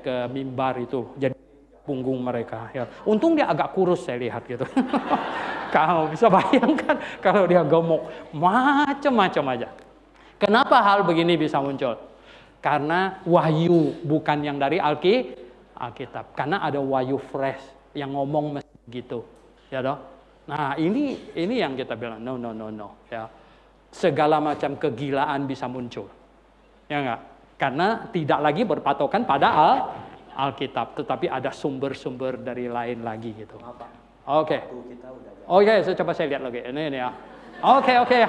ke mimbar itu jadi punggung mereka ya. Untung dia agak kurus saya lihat gitu. Kamu bisa bayangkan kalau dia gemuk macam-macam aja. Kenapa hal begini bisa muncul? Karena wahyu bukan yang dari Alki Alkitab. Karena ada wahyu fresh yang ngomong gitu. Ya dong. Nah, ini ini yang kita bilang no no no no ya. Segala macam kegilaan bisa muncul. Ya enggak? Karena tidak lagi berpatokan pada Al Alkitab, tetapi ada sumber-sumber dari lain lagi gitu. Oke. Okay. Oke, okay, saya coba saya lihat lagi. Ini ini ya. Oke, okay, oke okay.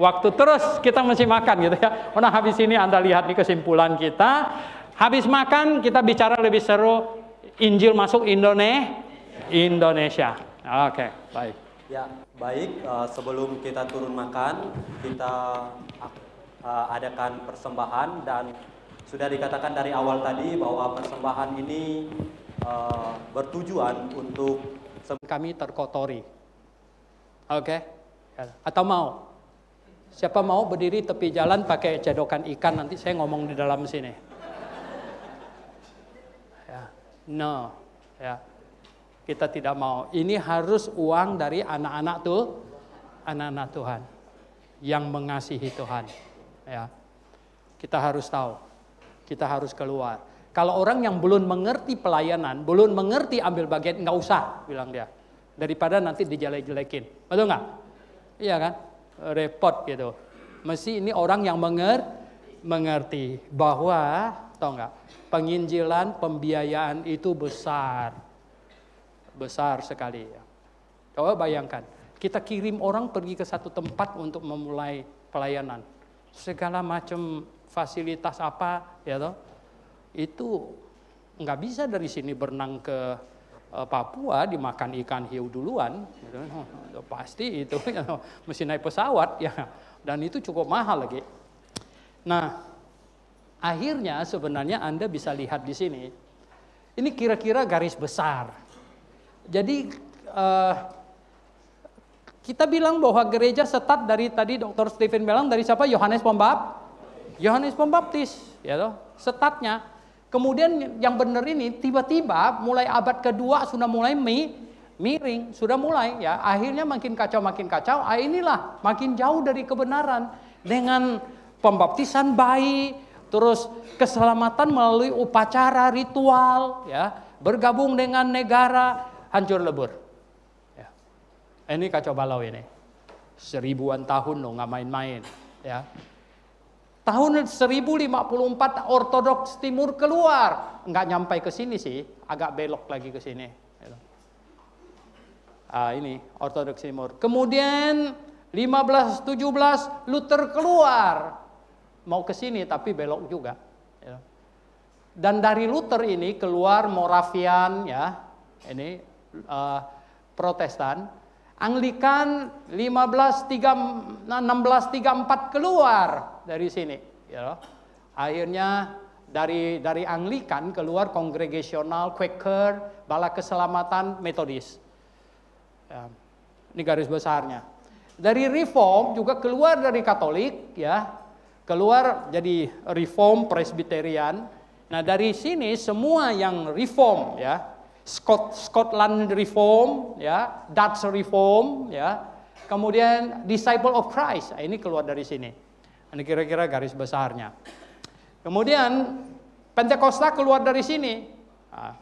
Waktu terus kita mesti makan gitu ya. Nah, habis ini Anda lihat nih kesimpulan kita. Habis makan kita bicara lebih seru Injil masuk Indonesia. Indonesia. Oke, okay, baik. Ya, baik. Uh, sebelum kita turun makan, kita uh, adakan persembahan dan sudah dikatakan dari awal tadi bahwa persembahan ini uh, bertujuan untuk kami terkotori. Oke? Okay? Atau mau? Siapa mau berdiri tepi jalan pakai cedokan ikan nanti saya ngomong di dalam sini. Ya. No. Ya. Kita tidak mau. Ini harus uang dari anak-anak tuh, anak-anak Tuhan yang mengasihi Tuhan. Ya. Kita harus tahu kita harus keluar. Kalau orang yang belum mengerti pelayanan, belum mengerti ambil bagian, nggak usah, bilang dia. Daripada nanti dijelek-jelekin. Betul nggak? Iya kan? Repot gitu. Mesti ini orang yang menger mengerti bahwa, tau nggak? Penginjilan, pembiayaan itu besar. Besar sekali. Ya. Coba bayangkan, kita kirim orang pergi ke satu tempat untuk memulai pelayanan. Segala macam fasilitas apa ya toh itu nggak bisa dari sini berenang ke uh, Papua dimakan ikan hiu duluan gitu. pasti itu ya, mesti naik pesawat ya. Dan itu cukup mahal lagi. Nah akhirnya sebenarnya anda bisa lihat di sini ini kira-kira garis besar. Jadi uh, kita bilang bahwa gereja setat dari tadi Dr. Stephen bilang dari siapa Yohanes Pembab Yohanes Pembaptis, ya toh, setatnya. Kemudian yang benar ini tiba-tiba mulai abad kedua sudah mulai mi, miring, sudah mulai ya. Akhirnya makin kacau makin kacau. Ah inilah makin jauh dari kebenaran dengan pembaptisan bayi, terus keselamatan melalui upacara ritual, ya, bergabung dengan negara hancur lebur. Ya. Ini kacau balau ini. Seribuan tahun loh nggak main-main, ya. Tahun 1054 Ortodoks Timur keluar. Nggak nyampe ke sini sih, agak belok lagi ke sini. Ah, ini Ortodoks Timur. Kemudian 1517 Luther keluar. Mau ke sini tapi belok juga. Dan dari Luther ini keluar Moravian ya. Ini uh, Protestan Anglikan 1634 keluar dari sini. Ya. Akhirnya dari dari Anglikan keluar Kongregasional, Quaker, Bala Keselamatan, Metodis. Ya. Ini garis besarnya. Dari Reform juga keluar dari Katolik, ya, keluar jadi Reform Presbyterian. Nah dari sini semua yang Reform, ya, Scot Scotland Reform, ya, Dutch Reform, ya. Kemudian Disciple of Christ, nah, ini keluar dari sini. Ini kira-kira garis besarnya. Kemudian Pentakosta keluar dari sini. Nah,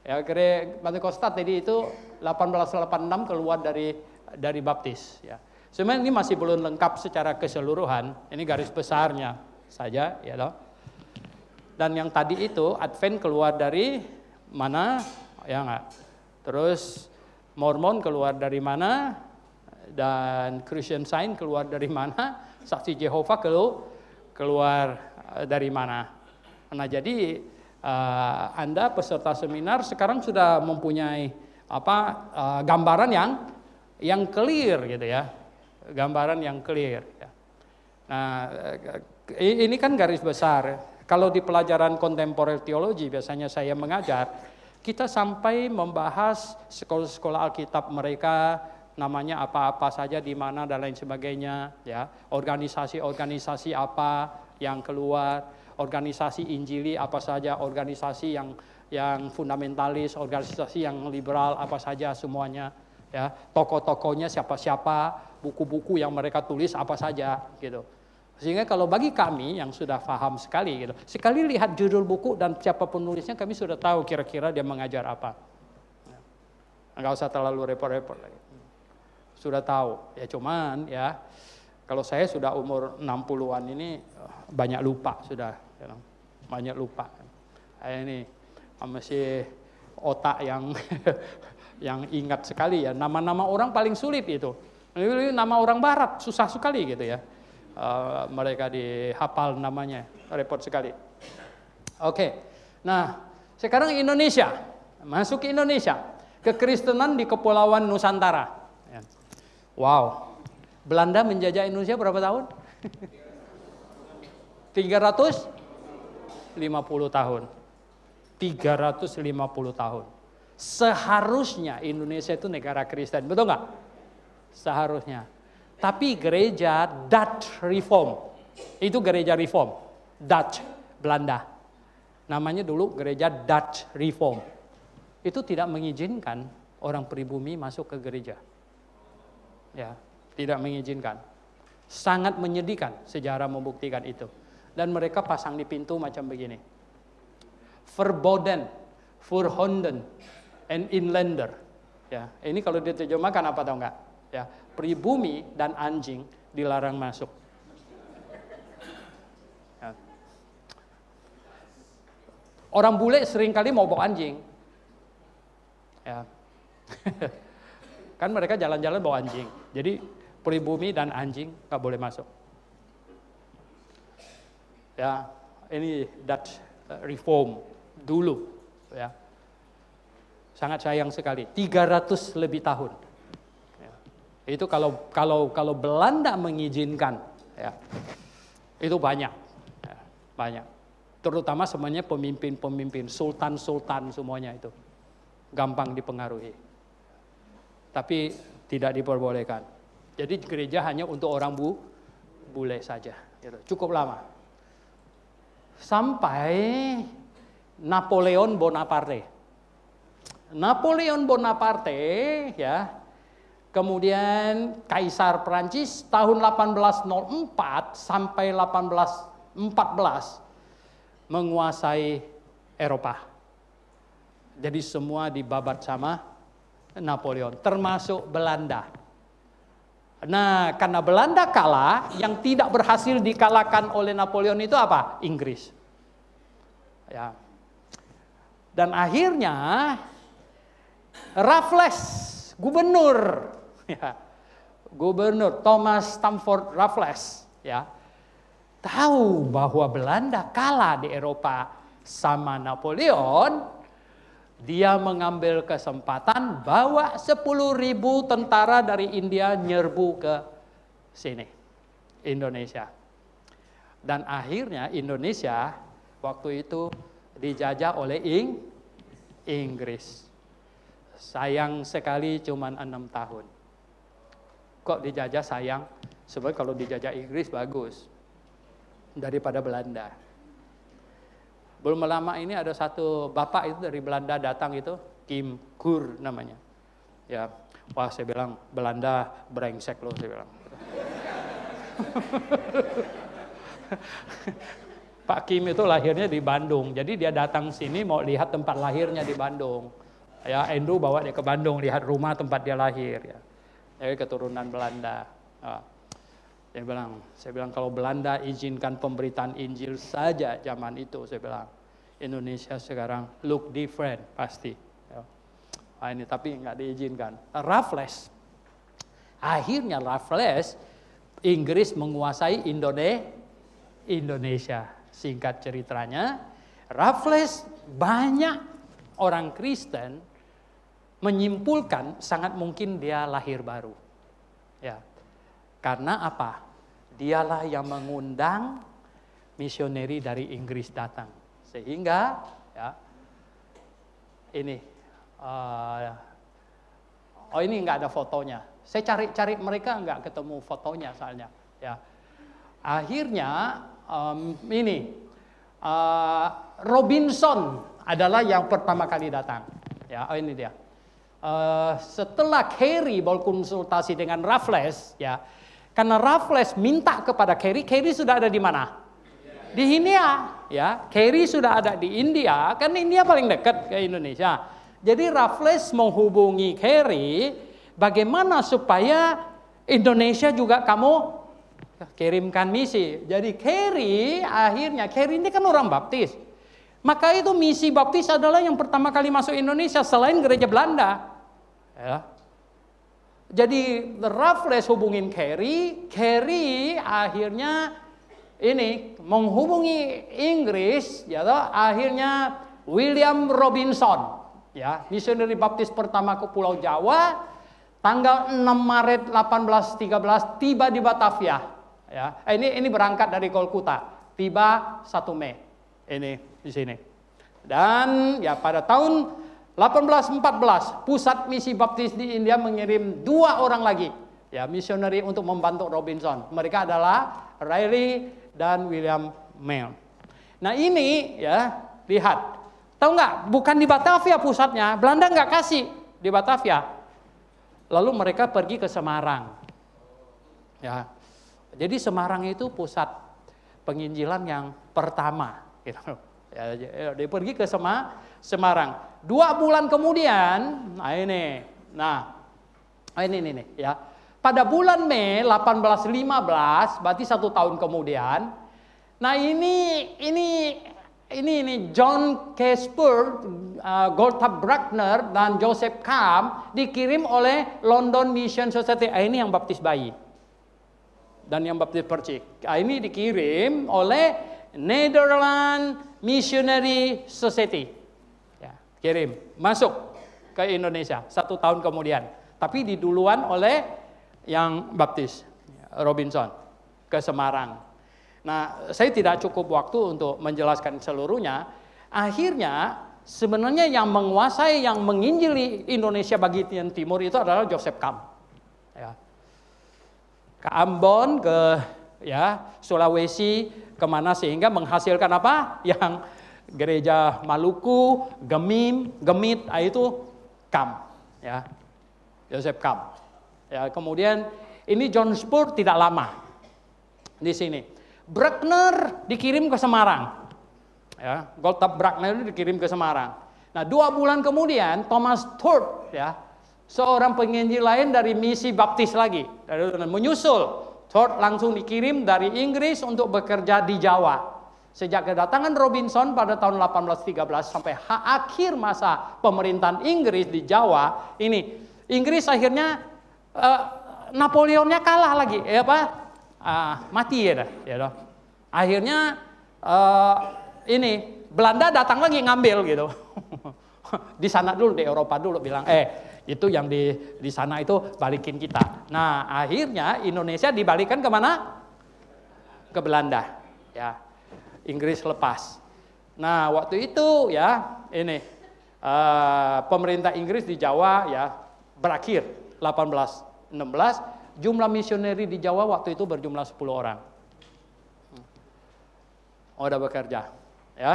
ya kira Pentakosta tadi itu 1886 keluar dari dari baptis. Ya. Sebenarnya ini masih belum lengkap secara keseluruhan. Ini garis besarnya saja, ya loh. Dan yang tadi itu Advent keluar dari mana? Ya enggak. Terus Mormon keluar dari mana dan Christian Sign keluar dari mana, saksi Jehovah keluar eh, dari mana. Nah jadi uh, Anda peserta seminar sekarang sudah mempunyai apa uh, gambaran yang yang clear gitu ya, gambaran yang clear. Ya. Nah ini kan garis besar. Kalau di pelajaran kontemporer teologi biasanya saya mengajar kita sampai membahas sekolah-sekolah Alkitab mereka namanya apa-apa saja di mana dan lain sebagainya ya organisasi-organisasi apa yang keluar organisasi Injili apa saja, organisasi yang yang fundamentalis, organisasi yang liberal apa saja semuanya, ya tokoh-tokohnya siapa-siapa, buku-buku yang mereka tulis apa saja gitu. Sehingga kalau bagi kami yang sudah paham sekali gitu, sekali lihat judul buku dan siapa penulisnya kami sudah tahu kira-kira dia mengajar apa. Enggak usah terlalu repot-repot lagi. Sudah tahu. Ya cuman ya kalau saya sudah umur 60-an ini banyak lupa sudah, ya, banyak lupa. Saya ini masih otak yang yang ingat sekali ya. Nama-nama orang paling sulit itu. Nama orang barat susah sekali gitu ya uh, mereka dihafal namanya, repot sekali. Oke, okay. nah sekarang Indonesia, masuk ke Indonesia, kekristenan di Kepulauan Nusantara. Ya. Wow, Belanda menjajah Indonesia berapa tahun? 350 tahun. 350 tahun. Seharusnya Indonesia itu negara Kristen, betul nggak? Seharusnya. Tapi gereja Dutch Reform, itu gereja Reform, Dutch, Belanda. Namanya dulu gereja Dutch Reform. Itu tidak mengizinkan orang pribumi masuk ke gereja. Ya, tidak mengizinkan. Sangat menyedihkan sejarah membuktikan itu. Dan mereka pasang di pintu macam begini. Verboden, Verhonden, and Inlander. Ya, ini kalau diterjemahkan apa tahu enggak? Ya, pribumi dan anjing dilarang masuk. Ya. Orang bule sering kali mau bawa anjing. Ya. kan mereka jalan-jalan bawa anjing. Jadi pribumi dan anjing nggak boleh masuk. Ya, ini Dutch eh, reform dulu ya. Sangat sayang sekali, 300 lebih tahun. Itu kalau kalau kalau Belanda mengizinkan, ya, itu banyak, ya, banyak. Terutama semuanya pemimpin-pemimpin, sultan-sultan semuanya itu gampang dipengaruhi. Tapi tidak diperbolehkan. Jadi gereja hanya untuk orang bu, bule saja. Gitu. Cukup lama. Sampai Napoleon Bonaparte. Napoleon Bonaparte ya Kemudian Kaisar Prancis tahun 1804 sampai 1814 menguasai Eropa. Jadi semua dibabat sama Napoleon, termasuk Belanda. Nah, karena Belanda kalah, yang tidak berhasil dikalahkan oleh Napoleon itu apa? Inggris. Ya. Dan akhirnya Raffles, gubernur ya, Gubernur Thomas Stamford Raffles ya tahu bahwa Belanda kalah di Eropa sama Napoleon, dia mengambil kesempatan bawa 10 ribu tentara dari India nyerbu ke sini, Indonesia. Dan akhirnya Indonesia waktu itu dijajah oleh Ing Inggris. Sayang sekali cuma enam tahun kok dijajah sayang. Sebab kalau dijajah Inggris bagus daripada Belanda. Belum lama ini ada satu bapak itu dari Belanda datang itu, Kim Kur namanya. Ya, wah saya bilang Belanda brengsek loh saya bilang. Pak Kim itu lahirnya di Bandung, jadi dia datang sini mau lihat tempat lahirnya di Bandung. Ya, Andrew bawa dia ke Bandung lihat rumah tempat dia lahir. Ya ya, keturunan Belanda. Oh. Saya bilang, saya bilang kalau Belanda izinkan pemberitaan Injil saja zaman itu, saya bilang Indonesia sekarang look different pasti. Nah, ini tapi nggak diizinkan. Raffles, akhirnya Raffles Inggris menguasai Indonesia. Singkat ceritanya, Raffles banyak orang Kristen menyimpulkan sangat mungkin dia lahir baru. Ya. Karena apa? Dialah yang mengundang misioneri dari Inggris datang. Sehingga ya ini uh, oh ini nggak ada fotonya. Saya cari-cari mereka nggak ketemu fotonya soalnya. Ya. Akhirnya um, ini uh, Robinson adalah yang pertama kali datang. Ya, oh ini dia. Uh, setelah Carey berkonsultasi dengan Raffles, ya, karena Raffles minta kepada Carey, Carey sudah ada di mana? Di India, ya. Carey sudah ada di India, kan India paling dekat ke Indonesia. Jadi Raffles menghubungi Carey, bagaimana supaya Indonesia juga kamu kirimkan misi. Jadi Carey akhirnya, Carey ini kan orang baptis. Maka itu misi baptis adalah yang pertama kali masuk Indonesia selain gereja Belanda. Ya. Jadi Raffles hubungin Carey, Carey akhirnya ini menghubungi Inggris, ya toh, akhirnya William Robinson, ya misioneri baptis pertama ke Pulau Jawa, tanggal 6 Maret 1813 tiba di Batavia. Ya, eh, ini ini berangkat dari Kolkata, tiba 1 Mei. Ini di sini. Dan ya pada tahun 1814 pusat misi baptis di India mengirim dua orang lagi ya misioneri untuk membantu Robinson. Mereka adalah Riley dan William Mail. Nah ini ya lihat tahu nggak bukan di Batavia pusatnya Belanda nggak kasih di Batavia. Lalu mereka pergi ke Semarang. Ya jadi Semarang itu pusat penginjilan yang pertama. Gitu. Ya, dia pergi ke Sema, Semarang. Dua bulan kemudian, nah ini, nah ini ini, ini ya. Pada bulan Mei 1815, berarti satu tahun kemudian, nah ini ini ini ini John Casper, uh, Goldhab Bruckner dan Joseph Kam dikirim oleh London Mission Society. Ah, ini yang baptis bayi dan yang baptis percik. Ah, ini dikirim oleh Netherlands Missionary Society. Ya, kirim, masuk ke Indonesia satu tahun kemudian. Tapi diduluan oleh yang baptis, Robinson, ke Semarang. Nah, saya tidak cukup waktu untuk menjelaskan seluruhnya. Akhirnya, sebenarnya yang menguasai, yang menginjili Indonesia bagian timur itu adalah Joseph Kam. Ya. Ke Ambon, ke ya Sulawesi, ke mana sehingga menghasilkan apa? Yang gereja Maluku, Gemim, Gemit, ah, itu Kam, ya, Joseph Kam. Ya, kemudian ini John Spur tidak lama di sini. Bruckner dikirim ke Semarang. Ya, Goldtap Bruckner dikirim ke Semarang. Nah, dua bulan kemudian Thomas Thorpe, ya, seorang penginjil lain dari misi baptis lagi, dari menyusul Ford langsung dikirim dari Inggris untuk bekerja di Jawa. Sejak kedatangan Robinson pada tahun 1813 sampai akhir masa pemerintahan Inggris di Jawa, ini Inggris akhirnya uh, Napoleonnya kalah lagi, ya apa? Uh, mati ya, ya dah. Akhirnya uh, ini Belanda datang lagi ngambil gitu. di sana dulu di Eropa dulu bilang, eh itu yang di di sana itu balikin kita. Nah, akhirnya Indonesia dibalikan ke mana? Ke Belanda. Ya, Inggris lepas. Nah, waktu itu ya ini uh, pemerintah Inggris di Jawa ya berakhir 1816. Jumlah misioneri di Jawa waktu itu berjumlah 10 orang. Oh, udah bekerja, ya.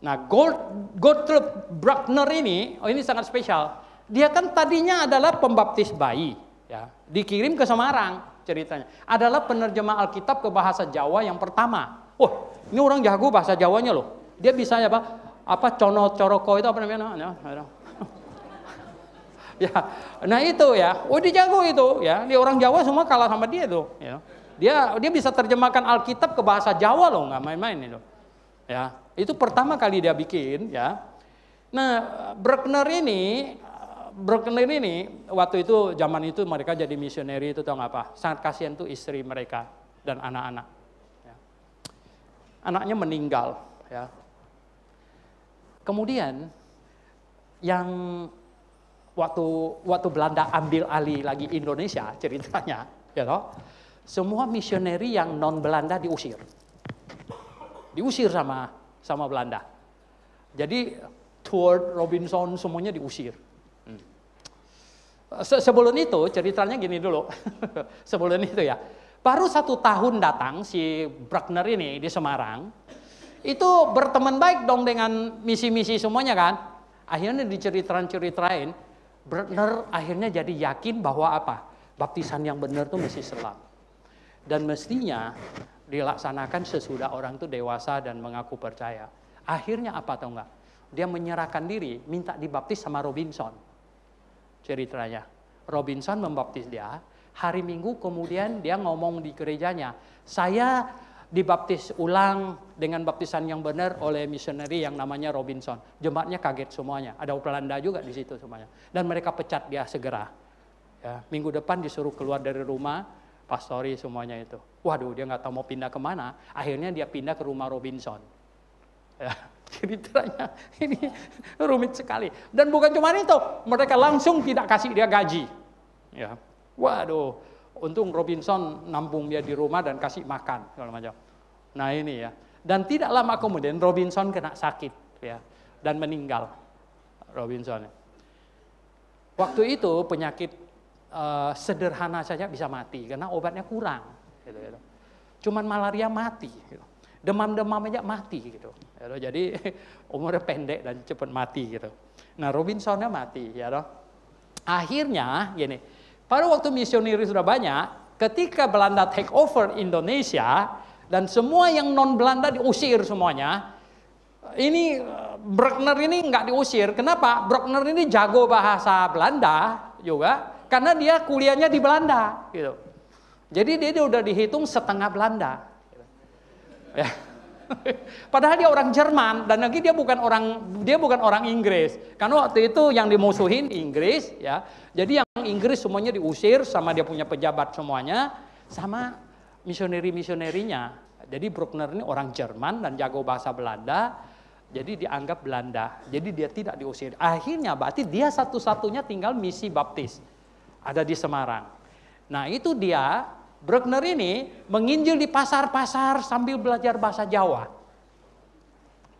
Nah, Gold, Gottlieb Bruckner ini, oh ini sangat spesial. Dia kan tadinya adalah pembaptis bayi, ya, dikirim ke Semarang ceritanya. Adalah penerjemah Alkitab ke bahasa Jawa yang pertama. Wah, ini orang jago bahasa Jawanya loh. Dia bisa ya, Pak, apa cono coroko itu apa namanya? Ya, ya, nah itu ya, oh dia jago itu ya. Dia orang Jawa semua kalah sama dia tuh. Ya. Dia dia bisa terjemahkan Alkitab ke bahasa Jawa loh, nggak main-main itu. Ya, itu pertama kali dia bikin ya. Nah, Bruckner ini Broken ini waktu itu zaman itu mereka jadi misioneri itu tahu apa? Sangat kasihan tuh istri mereka dan anak-anak. Ya. Anaknya meninggal. Ya. Kemudian yang waktu waktu Belanda ambil alih lagi Indonesia ceritanya, ya toh, semua misioneri yang non Belanda diusir, diusir sama sama Belanda. Jadi Stuart Robinson semuanya diusir. Sebelum itu ceritanya gini dulu. Sebelum itu ya. Baru satu tahun datang si Bruckner ini di Semarang. itu berteman baik dong dengan misi-misi semuanya kan. Akhirnya diceritain-ceritain, benar akhirnya jadi yakin bahwa apa? Baptisan yang benar tuh mesti selam. Dan mestinya dilaksanakan sesudah orang itu dewasa dan mengaku percaya. Akhirnya apa tau enggak? Dia menyerahkan diri, minta dibaptis sama Robinson. Ceritanya. Robinson membaptis dia, hari Minggu kemudian dia ngomong di gerejanya, saya dibaptis ulang dengan baptisan yang benar oleh misioneri yang namanya Robinson. Jemaatnya kaget semuanya. Ada Belanda juga di situ semuanya. Dan mereka pecat dia segera. Ya, minggu depan disuruh keluar dari rumah, pastori semuanya itu. Waduh, dia nggak tahu mau pindah ke mana. Akhirnya dia pindah ke rumah Robinson. Ya, ceritanya ini rumit sekali. Dan bukan cuma itu, mereka langsung tidak kasih dia gaji. Ya, waduh, Untung Robinson nampung dia di rumah dan kasih makan. Nah ini ya. Dan tidak lama kemudian Robinson kena sakit ya dan meninggal. Robinson. Waktu itu penyakit uh, sederhana saja bisa mati karena obatnya kurang. Gitu, gitu. Cuman malaria mati. Gitu. Demam-demam aja mati gitu. Gitu. Jadi umurnya pendek dan cepat mati gitu. Nah Robinsonnya mati ya loh. Akhirnya gini, pada waktu misioneri sudah banyak, ketika Belanda take over Indonesia dan semua yang non Belanda diusir semuanya, ini Bruckner ini nggak diusir. Kenapa? Bruckner ini jago bahasa Belanda juga karena dia kuliahnya di Belanda gitu. Jadi dia udah dihitung setengah Belanda. Ya. Padahal dia orang Jerman dan lagi dia bukan orang dia bukan orang Inggris. Karena waktu itu yang dimusuhin Inggris ya. Jadi yang Inggris semuanya diusir sama dia punya pejabat semuanya sama misioneri-misionerinya. Jadi Bruckner ini orang Jerman dan jago bahasa Belanda. Jadi dianggap Belanda. Jadi dia tidak diusir. Akhirnya berarti dia satu-satunya tinggal misi baptis. Ada di Semarang. Nah itu dia Bruckner ini menginjil di pasar-pasar sambil belajar bahasa Jawa.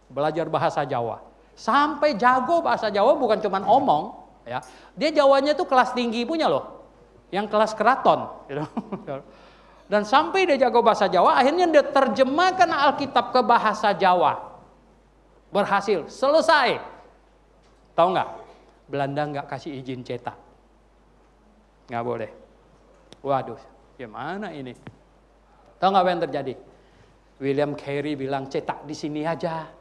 Belajar bahasa Jawa. Sampai jago bahasa Jawa bukan cuma omong, ya. Dia Jawanya itu kelas tinggi punya loh. Yang kelas keraton, gitu. Dan sampai dia jago bahasa Jawa, akhirnya dia terjemahkan Alkitab ke bahasa Jawa. Berhasil, selesai. Tahu nggak? Belanda nggak kasih izin cetak. Nggak boleh. Waduh, Gimana ini? Tahu nggak apa yang terjadi? William Carey bilang cetak di sini aja.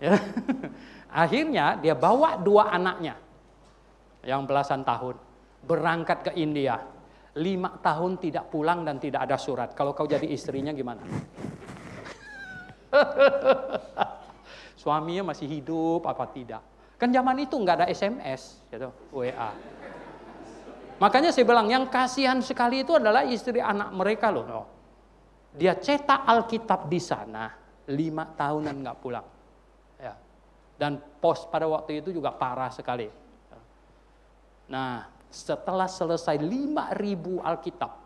Ya. Akhirnya dia bawa dua anaknya yang belasan tahun berangkat ke India. Lima tahun tidak pulang dan tidak ada surat. Kalau kau jadi istrinya gimana? Suaminya masih hidup apa tidak? Kan zaman itu nggak ada SMS, gitu, WA. Makanya saya bilang yang kasihan sekali itu adalah istri anak mereka loh. Dia cetak Alkitab di sana lima tahunan nggak pulang. Ya. Dan pos pada waktu itu juga parah sekali. Nah setelah selesai lima ribu Alkitab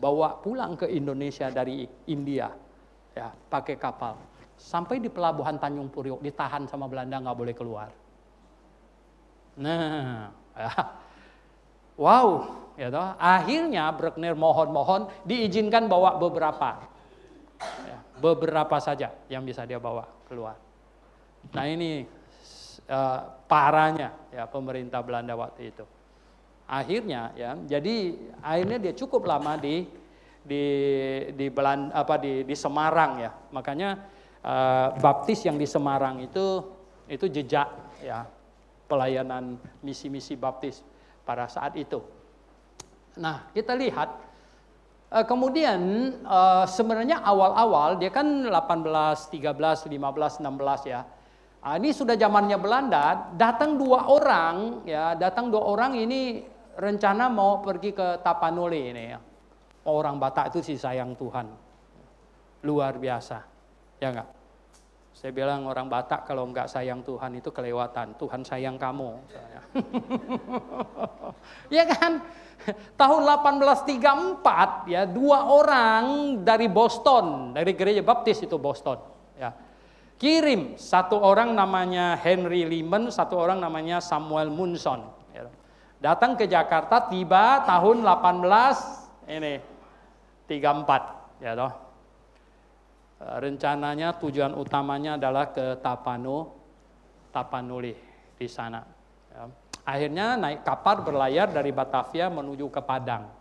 bawa pulang ke Indonesia dari India ya pakai kapal sampai di pelabuhan Tanjung Priok ditahan sama Belanda nggak boleh keluar. Nah, ya, Wow, ya toh. Akhirnya Bruckner mohon-mohon diizinkan bawa beberapa. Ya, beberapa saja yang bisa dia bawa keluar. Nah ini uh, parahnya ya pemerintah Belanda waktu itu. Akhirnya ya, jadi akhirnya dia cukup lama di di di Belanda apa di di Semarang ya. Makanya uh, baptis yang di Semarang itu itu jejak ya pelayanan misi-misi baptis pada saat itu. Nah, kita lihat eh, kemudian eh, sebenarnya awal-awal dia kan 18, 13, 15, 16 ya. Nah, ini sudah zamannya Belanda, datang dua orang ya, datang dua orang ini rencana mau pergi ke Tapanuli ini ya. Orang Batak itu sih sayang Tuhan. Luar biasa. Ya enggak? Saya bilang orang Batak kalau enggak sayang Tuhan itu kelewatan. Tuhan sayang kamu. ya kan? Tahun 1834 ya dua orang dari Boston, dari gereja Baptis itu Boston, ya. Kirim satu orang namanya Henry Lehman, satu orang namanya Samuel Munson. Ya. Datang ke Jakarta tiba tahun 18 ini 34 ya toh. Eh, rencananya tujuan utamanya adalah ke Tapano, Tapanuli di sana. Ya. Akhirnya naik kapal berlayar dari Batavia menuju ke Padang.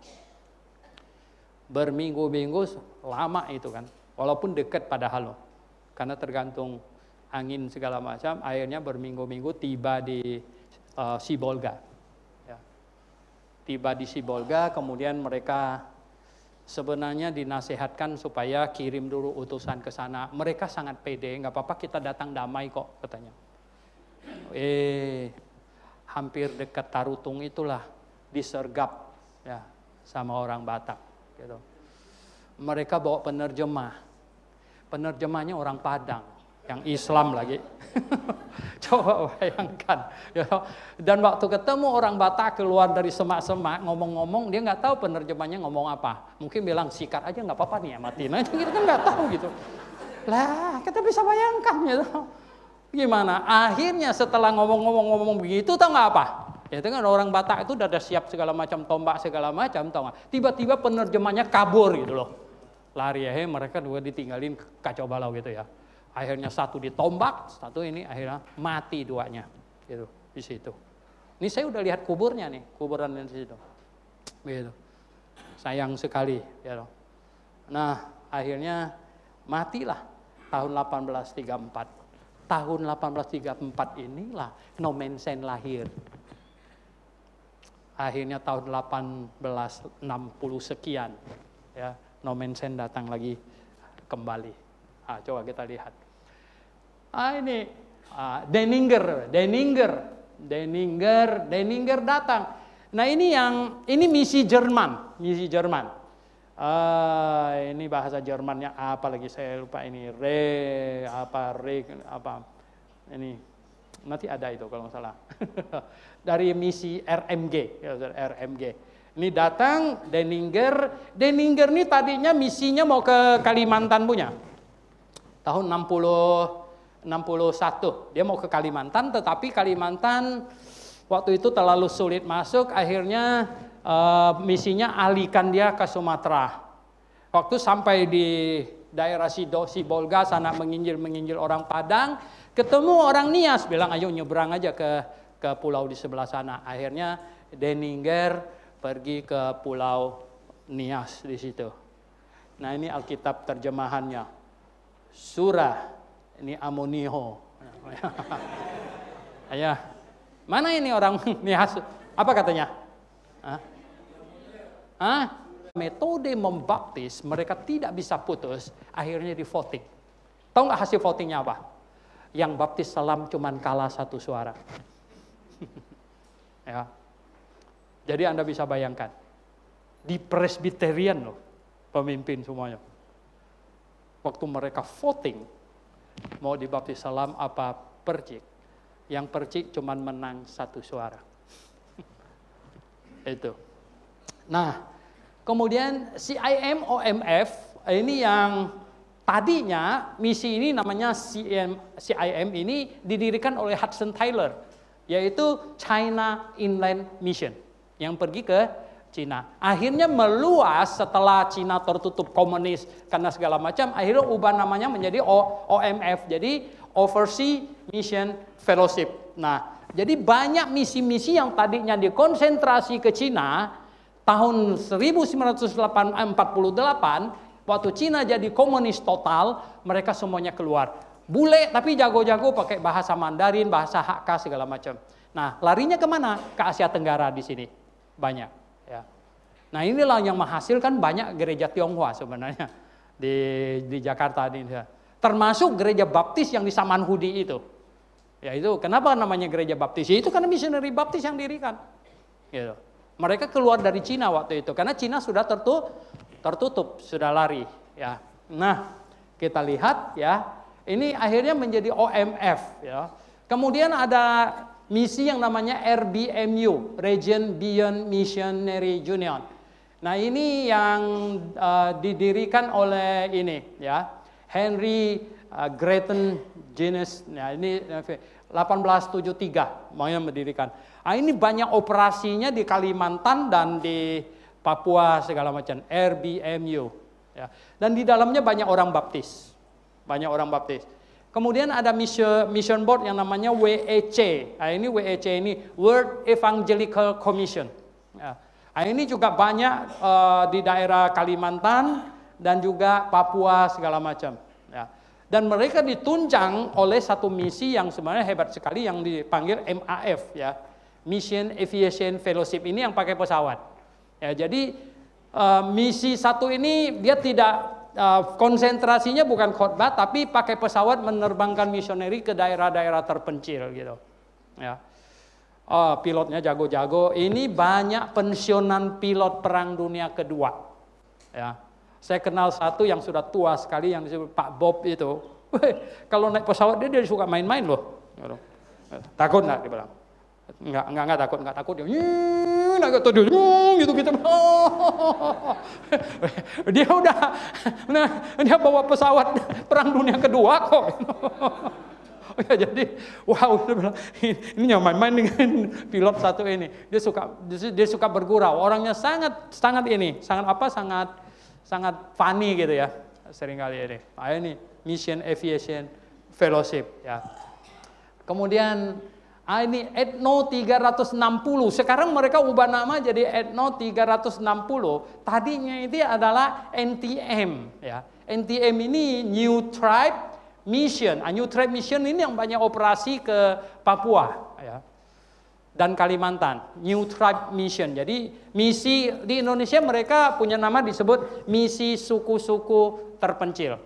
Berminggu-minggu lama itu kan, walaupun dekat padahal loh. Karena tergantung angin segala macam, akhirnya berminggu-minggu tiba di uh, Sibolga. Ya. Tiba di Sibolga, kemudian mereka sebenarnya dinasehatkan supaya kirim dulu utusan ke sana. Mereka sangat pede, nggak apa-apa kita datang damai kok katanya. Eh, hampir dekat Tarutung itulah disergap ya sama orang Batak gitu. Mereka bawa penerjemah. Penerjemahnya orang Padang yang Islam lagi. Coba bayangkan. Ya. Dan waktu ketemu orang Batak keluar dari semak-semak ngomong-ngomong, dia nggak tahu penerjemahnya ngomong apa. Mungkin bilang sikat aja nggak apa-apa nih ya mati. Nah kita kan nggak tahu gitu. Lah kita bisa bayangkan gitu. Gimana? Akhirnya setelah ngomong-ngomong-ngomong begitu, tau nggak apa? Ya itu kan orang Batak itu udah siap segala macam tombak segala macam, tau nggak? Tiba-tiba penerjemahnya kabur gitu loh. Lari ya, mereka dua ditinggalin kacau balau gitu ya. Akhirnya satu ditombak, satu ini akhirnya mati duanya gitu di situ. Ini saya udah lihat kuburnya nih, kuburan di situ. Gitu. Sayang sekali ya loh. Nah, akhirnya matilah tahun 1834 tahun 1834 inilah Nomensen lahir. Akhirnya tahun 1860 sekian ya Nomensen datang lagi kembali. Ah, coba kita lihat. Ah ini ah, Deninger, Deninger, Deninger, Deninger datang. Nah ini yang ini misi Jerman, misi Jerman. Ah, ini bahasa Jermannya apa lagi? Saya lupa ini. Re apa re apa. Ini nanti ada itu kalau nggak salah. Dari misi RMG ya, RMG ini datang Deninger Deninger ini tadinya misinya mau ke Kalimantan punya tahun 60 61 dia mau ke Kalimantan tetapi Kalimantan waktu itu terlalu sulit masuk akhirnya uh, misinya alihkan dia ke Sumatera. Waktu sampai di daerah Sido, Sibolga sana menginjil-menginjil orang Padang, ketemu orang Nias bilang ayo nyebrang aja ke ke pulau di sebelah sana. Akhirnya Deninger pergi ke pulau Nias di situ. Nah ini Alkitab terjemahannya. Surah ini Amoniho. Ayah, mana ini orang Nias? Apa katanya? Hah? Metode membaptis mereka tidak bisa putus, akhirnya di voting. Tahu nggak hasil votingnya apa? Yang baptis salam cuman kalah satu suara. ya. Jadi Anda bisa bayangkan, di presbiterian loh, pemimpin semuanya. Waktu mereka voting, mau dibaptis salam apa percik, yang percik cuman menang satu suara. Itu. Nah, kemudian CIM OMF ini yang tadinya misi ini namanya CIM, CIM ini didirikan oleh Hudson Taylor, yaitu China Inland Mission yang pergi ke Cina. Akhirnya meluas setelah Cina tertutup komunis karena segala macam, akhirnya ubah namanya menjadi OMF, jadi Overseas Mission Fellowship. Nah, jadi banyak misi-misi yang tadinya dikonsentrasi ke Cina tahun 1948 waktu Cina jadi komunis total, mereka semuanya keluar. Bule tapi jago-jago pakai bahasa Mandarin, bahasa Hakka segala macam. Nah, larinya ke mana? Ke Asia Tenggara di sini. Banyak. Nah, inilah yang menghasilkan banyak gereja Tionghoa sebenarnya di, di Jakarta ini. Termasuk gereja baptis yang di Samanhudi itu. Ya itu kenapa namanya gereja baptis? Ya, itu karena misioneri baptis yang dirikan. Gitu. Mereka keluar dari Cina waktu itu karena Cina sudah tertutup, tertutup sudah lari. Ya. Nah kita lihat ya ini akhirnya menjadi OMF. Ya. Kemudian ada misi yang namanya RBMU, Region Beyond Missionary Union. Nah ini yang uh, didirikan oleh ini ya Henry uh, Gretton Jenis. Nah ini 1873 mau mendirikan. Nah, ini banyak operasinya di Kalimantan dan di Papua segala macam RBMU. Ya. Dan di dalamnya banyak orang baptis. banyak orang baptis. Kemudian ada mission, mission board yang namanya WEC. Nah, ini WEC ini World Evangelical Commission. Nah, ini juga banyak uh, di daerah Kalimantan dan juga Papua segala macam. Ya. Dan mereka ditunjang oleh satu misi yang sebenarnya hebat sekali yang dipanggil MAF ya, Mission Aviation Fellowship ini yang pakai pesawat. Ya, jadi uh, misi satu ini dia tidak uh, konsentrasinya bukan khotbah tapi pakai pesawat menerbangkan misioneri ke daerah-daerah terpencil gitu. Ya. Oh, pilotnya jago-jago. Ini banyak pensiunan pilot perang dunia kedua. Ya. Saya kenal satu yang sudah tua sekali yang disebut Pak Bob itu. Weh, kalau naik pesawat dia dia suka main-main loh. Takut nggak dia bilang. Enggak, enggak, enggak takut, enggak takut. Dia, enggak takut, dia, gitu, gitu. dia udah, nah, dia bawa pesawat perang dunia kedua kok. ya, jadi, wow, ini yang main-main dengan pilot satu ini. Dia suka, dia suka bergurau. Orangnya sangat, sangat ini, sangat apa, sangat, sangat funny gitu ya. Seringkali ini. Nah, ini Mission Aviation Fellowship ya. Kemudian Ah, ini Etno 360. Sekarang mereka ubah nama jadi Etno 360. Tadinya itu adalah NTM ya. NTM ini New Tribe Mission. Ah, New Tribe Mission ini yang banyak operasi ke Papua ya. Dan Kalimantan, New Tribe Mission. Jadi misi di Indonesia mereka punya nama disebut misi suku-suku terpencil.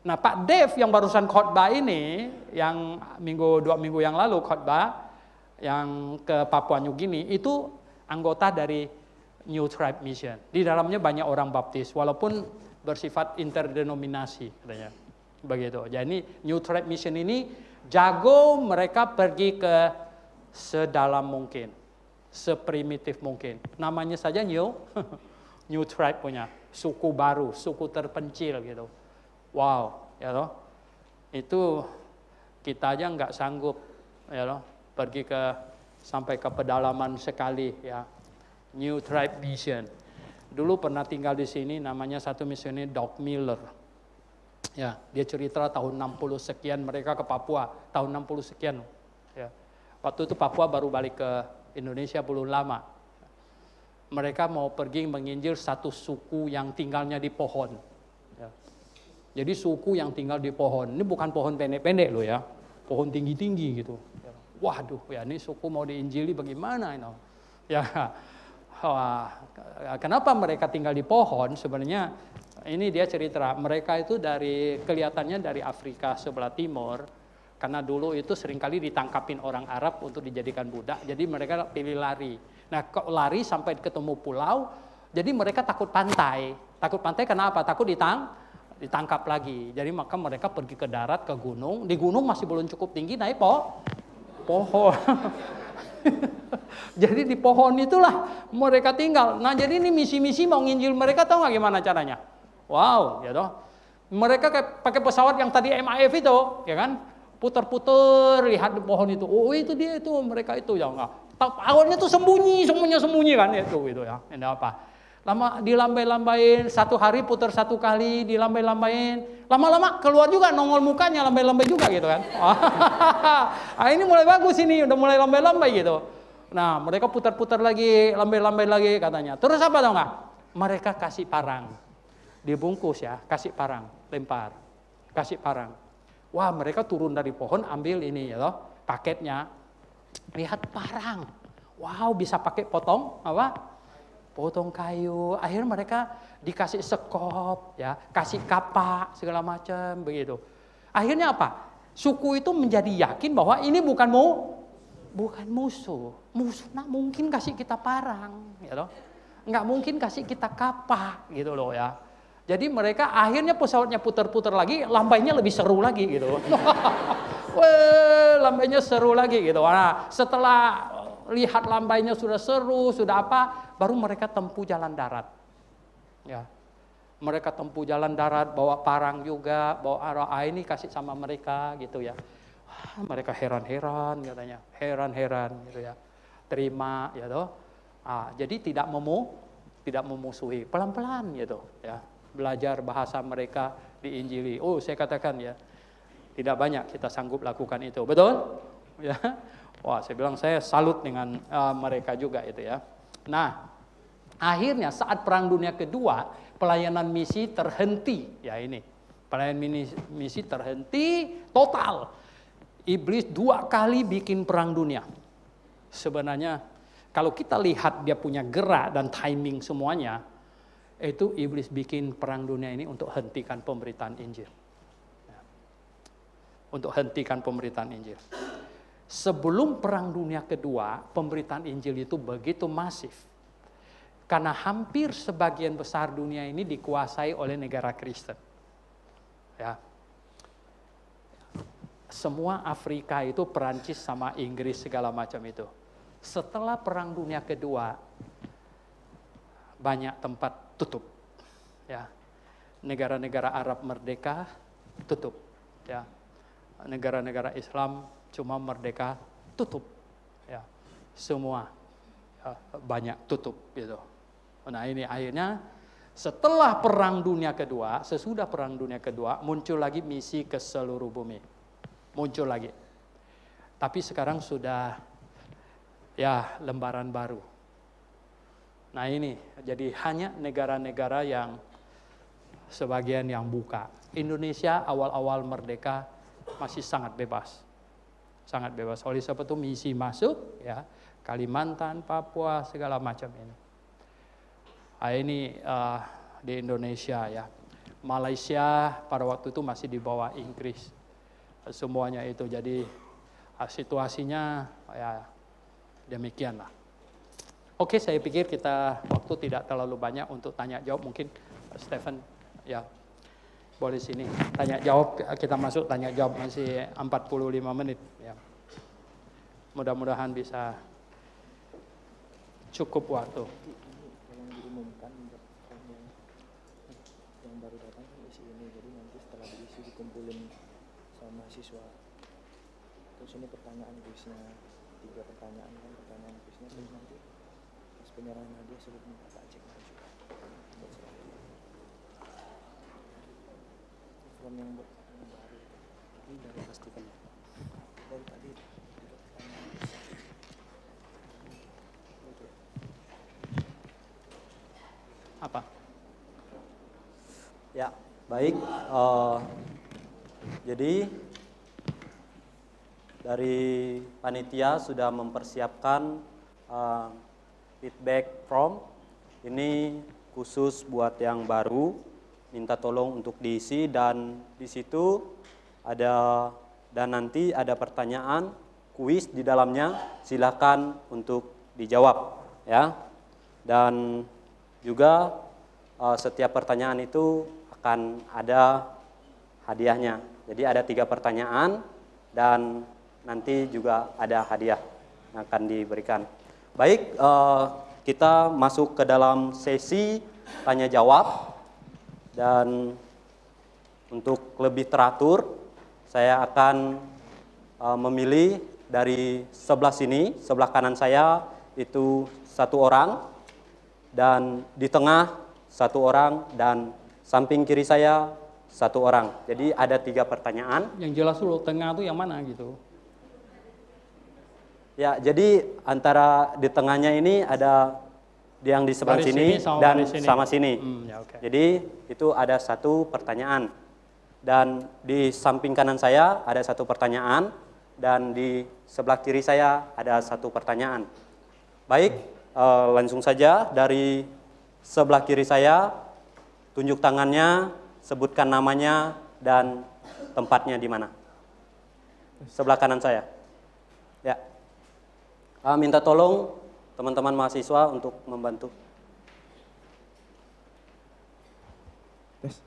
Nah Pak Dev yang barusan khotbah ini, yang minggu dua minggu yang lalu khotbah, yang ke Papua New Guinea, itu anggota dari New Tribe Mission. Di dalamnya banyak orang baptis, walaupun bersifat interdenominasi katanya. Begitu. Jadi New Tribe Mission ini jago mereka pergi ke sedalam mungkin, seprimitif mungkin. Namanya saja New, New Tribe punya, suku baru, suku terpencil gitu Wow, ya loh. Itu kita aja nggak sanggup, ya loh, pergi ke sampai ke pedalaman sekali, ya. New Tribe Mission. Dulu pernah tinggal di sini, namanya satu misioner Doc Miller. Ya, dia cerita tahun 60 sekian mereka ke Papua, tahun 60 sekian. Ya. Waktu itu Papua baru balik ke Indonesia belum lama. Mereka mau pergi menginjil satu suku yang tinggalnya di pohon jadi suku yang tinggal di pohon, ini bukan pohon pendek-pendek loh ya, pohon tinggi-tinggi gitu. Waduh, ya ini suku mau diinjili bagaimana ini? Ya, wah, kenapa mereka tinggal di pohon? Sebenarnya ini dia cerita, mereka itu dari kelihatannya dari Afrika sebelah timur, karena dulu itu sering kali ditangkapin orang Arab untuk dijadikan budak, jadi mereka pilih lari. Nah, kok lari sampai ketemu pulau, jadi mereka takut pantai. Takut pantai kenapa? Takut ditang ditangkap lagi. Jadi maka mereka pergi ke darat, ke gunung. Di gunung masih belum cukup tinggi, naik po pohon. jadi di pohon itulah mereka tinggal. Nah jadi ini misi-misi mau nginjil mereka tahu nggak gimana caranya? Wow, ya toh. Mereka pakai pesawat yang tadi MAF itu, ya kan? Putar-putar lihat pohon itu. Oh itu dia itu mereka itu ya enggak. Awalnya tuh sembunyi, semuanya sembunyi kan itu itu ya. Ini apa? Lama dilambai-lambain, satu hari putar satu kali, dilambai-lambain. Lama-lama keluar juga nongol mukanya lambai-lambai juga gitu kan. ah, ini mulai bagus ini, udah mulai lambai-lambai gitu. Nah, mereka putar-putar lagi, lambai-lambai lagi katanya. Terus apa dong nggak? Mereka kasih parang. Dibungkus ya, kasih parang, lempar. Kasih parang. Wah, mereka turun dari pohon ambil ini ya loh, paketnya. Lihat parang. Wow, bisa pakai potong apa? potong kayu, akhirnya mereka dikasih sekop, ya, kasih kapak segala macam begitu. Akhirnya apa? Suku itu menjadi yakin bahwa ini bukan mau bukan musuh. Musuh nak mungkin kasih kita parang, ya loh. Nggak mungkin kasih kita kapak gitu loh ya. Jadi mereka akhirnya pesawatnya putar-putar lagi, lambainya lebih seru lagi gitu. Wah, lambainya seru lagi gitu. Nah, setelah lihat lambainya sudah seru, sudah apa, baru mereka tempuh jalan darat. Ya. Mereka tempuh jalan darat, bawa parang juga, bawa arah ini kasih sama mereka gitu ya. Wah, mereka heran-heran katanya, heran-heran gitu ya. Terima ya toh. Ah, jadi tidak memu tidak memusuhi, pelan-pelan gitu ya. Belajar bahasa mereka diinjili. Oh, saya katakan ya, tidak banyak kita sanggup lakukan itu. Betul? Ya. Wah, saya bilang saya salut dengan uh, mereka juga itu ya. Nah, akhirnya saat Perang Dunia Kedua, pelayanan misi terhenti. Ya ini, pelayanan misi terhenti total. Iblis dua kali bikin perang dunia. Sebenarnya kalau kita lihat dia punya gerak dan timing semuanya, itu iblis bikin perang dunia ini untuk hentikan pemberitaan Injil. Ya. Untuk hentikan pemberitaan Injil. Sebelum perang dunia kedua, pemberitaan Injil itu begitu masif. Karena hampir sebagian besar dunia ini dikuasai oleh negara Kristen. Ya. Semua Afrika itu Perancis sama Inggris segala macam itu. Setelah perang dunia kedua, banyak tempat tutup. Ya. Negara-negara Arab merdeka tutup. Ya. Negara-negara Islam cuma merdeka tutup. Ya. Semua ya, banyak tutup gitu. Nah ini akhirnya setelah perang dunia kedua, sesudah perang dunia kedua muncul lagi misi ke seluruh bumi. Muncul lagi. Tapi sekarang sudah ya lembaran baru. Nah ini, jadi hanya negara-negara yang sebagian yang buka. Indonesia awal-awal merdeka masih sangat bebas. Sangat bebas. Oleh sebab itu misi masuk, ya Kalimantan, Papua, segala macam ini. Nah, ini uh, di Indonesia ya. Malaysia pada waktu itu masih di bawah Inggris. Semuanya itu. Jadi uh, situasinya ya demikianlah. Oke, saya pikir kita waktu tidak terlalu banyak untuk tanya jawab. Mungkin Stephen ya boleh sini tanya jawab kita masuk tanya jawab masih 45 menit ya. Mudah-mudahan bisa cukup waktu. kan isi ini jadi nanti setelah diisi dikumpulin sama siswa terus ini pertanyaan kuisnya tiga pertanyaan kan pertanyaan kuisnya terus nanti penyerahan hadiah sudah minta Pak Cek juga film yang baru. Ini dari pastikan. Dari tadi. Apa? Ya baik uh, jadi dari panitia sudah mempersiapkan uh, feedback from. Ini khusus buat yang baru minta tolong untuk diisi. Dan di situ ada dan nanti ada pertanyaan kuis di dalamnya silakan untuk dijawab ya. Dan juga uh, setiap pertanyaan itu akan ada hadiahnya. Jadi ada tiga pertanyaan dan nanti juga ada hadiah yang akan diberikan Baik, uh, kita masuk ke dalam sesi tanya jawab dan untuk lebih teratur saya akan uh, memilih dari sebelah sini, sebelah kanan saya itu satu orang dan di tengah satu orang dan samping kiri saya satu orang. Jadi ada tiga pertanyaan. Yang jelas dulu tengah itu yang mana gitu? Ya, jadi antara di tengahnya ini ada yang di sebelah sini, sini sama dan sini. sama sini. Hmm, ya, okay. Jadi itu ada satu pertanyaan. Dan di samping kanan saya ada satu pertanyaan dan di sebelah kiri saya ada satu pertanyaan. Baik, uh, langsung saja dari sebelah kiri saya tunjuk tangannya, sebutkan namanya dan tempatnya di mana. Sebelah kanan saya. Uh, minta tolong teman-teman mahasiswa untuk membantu. Tes,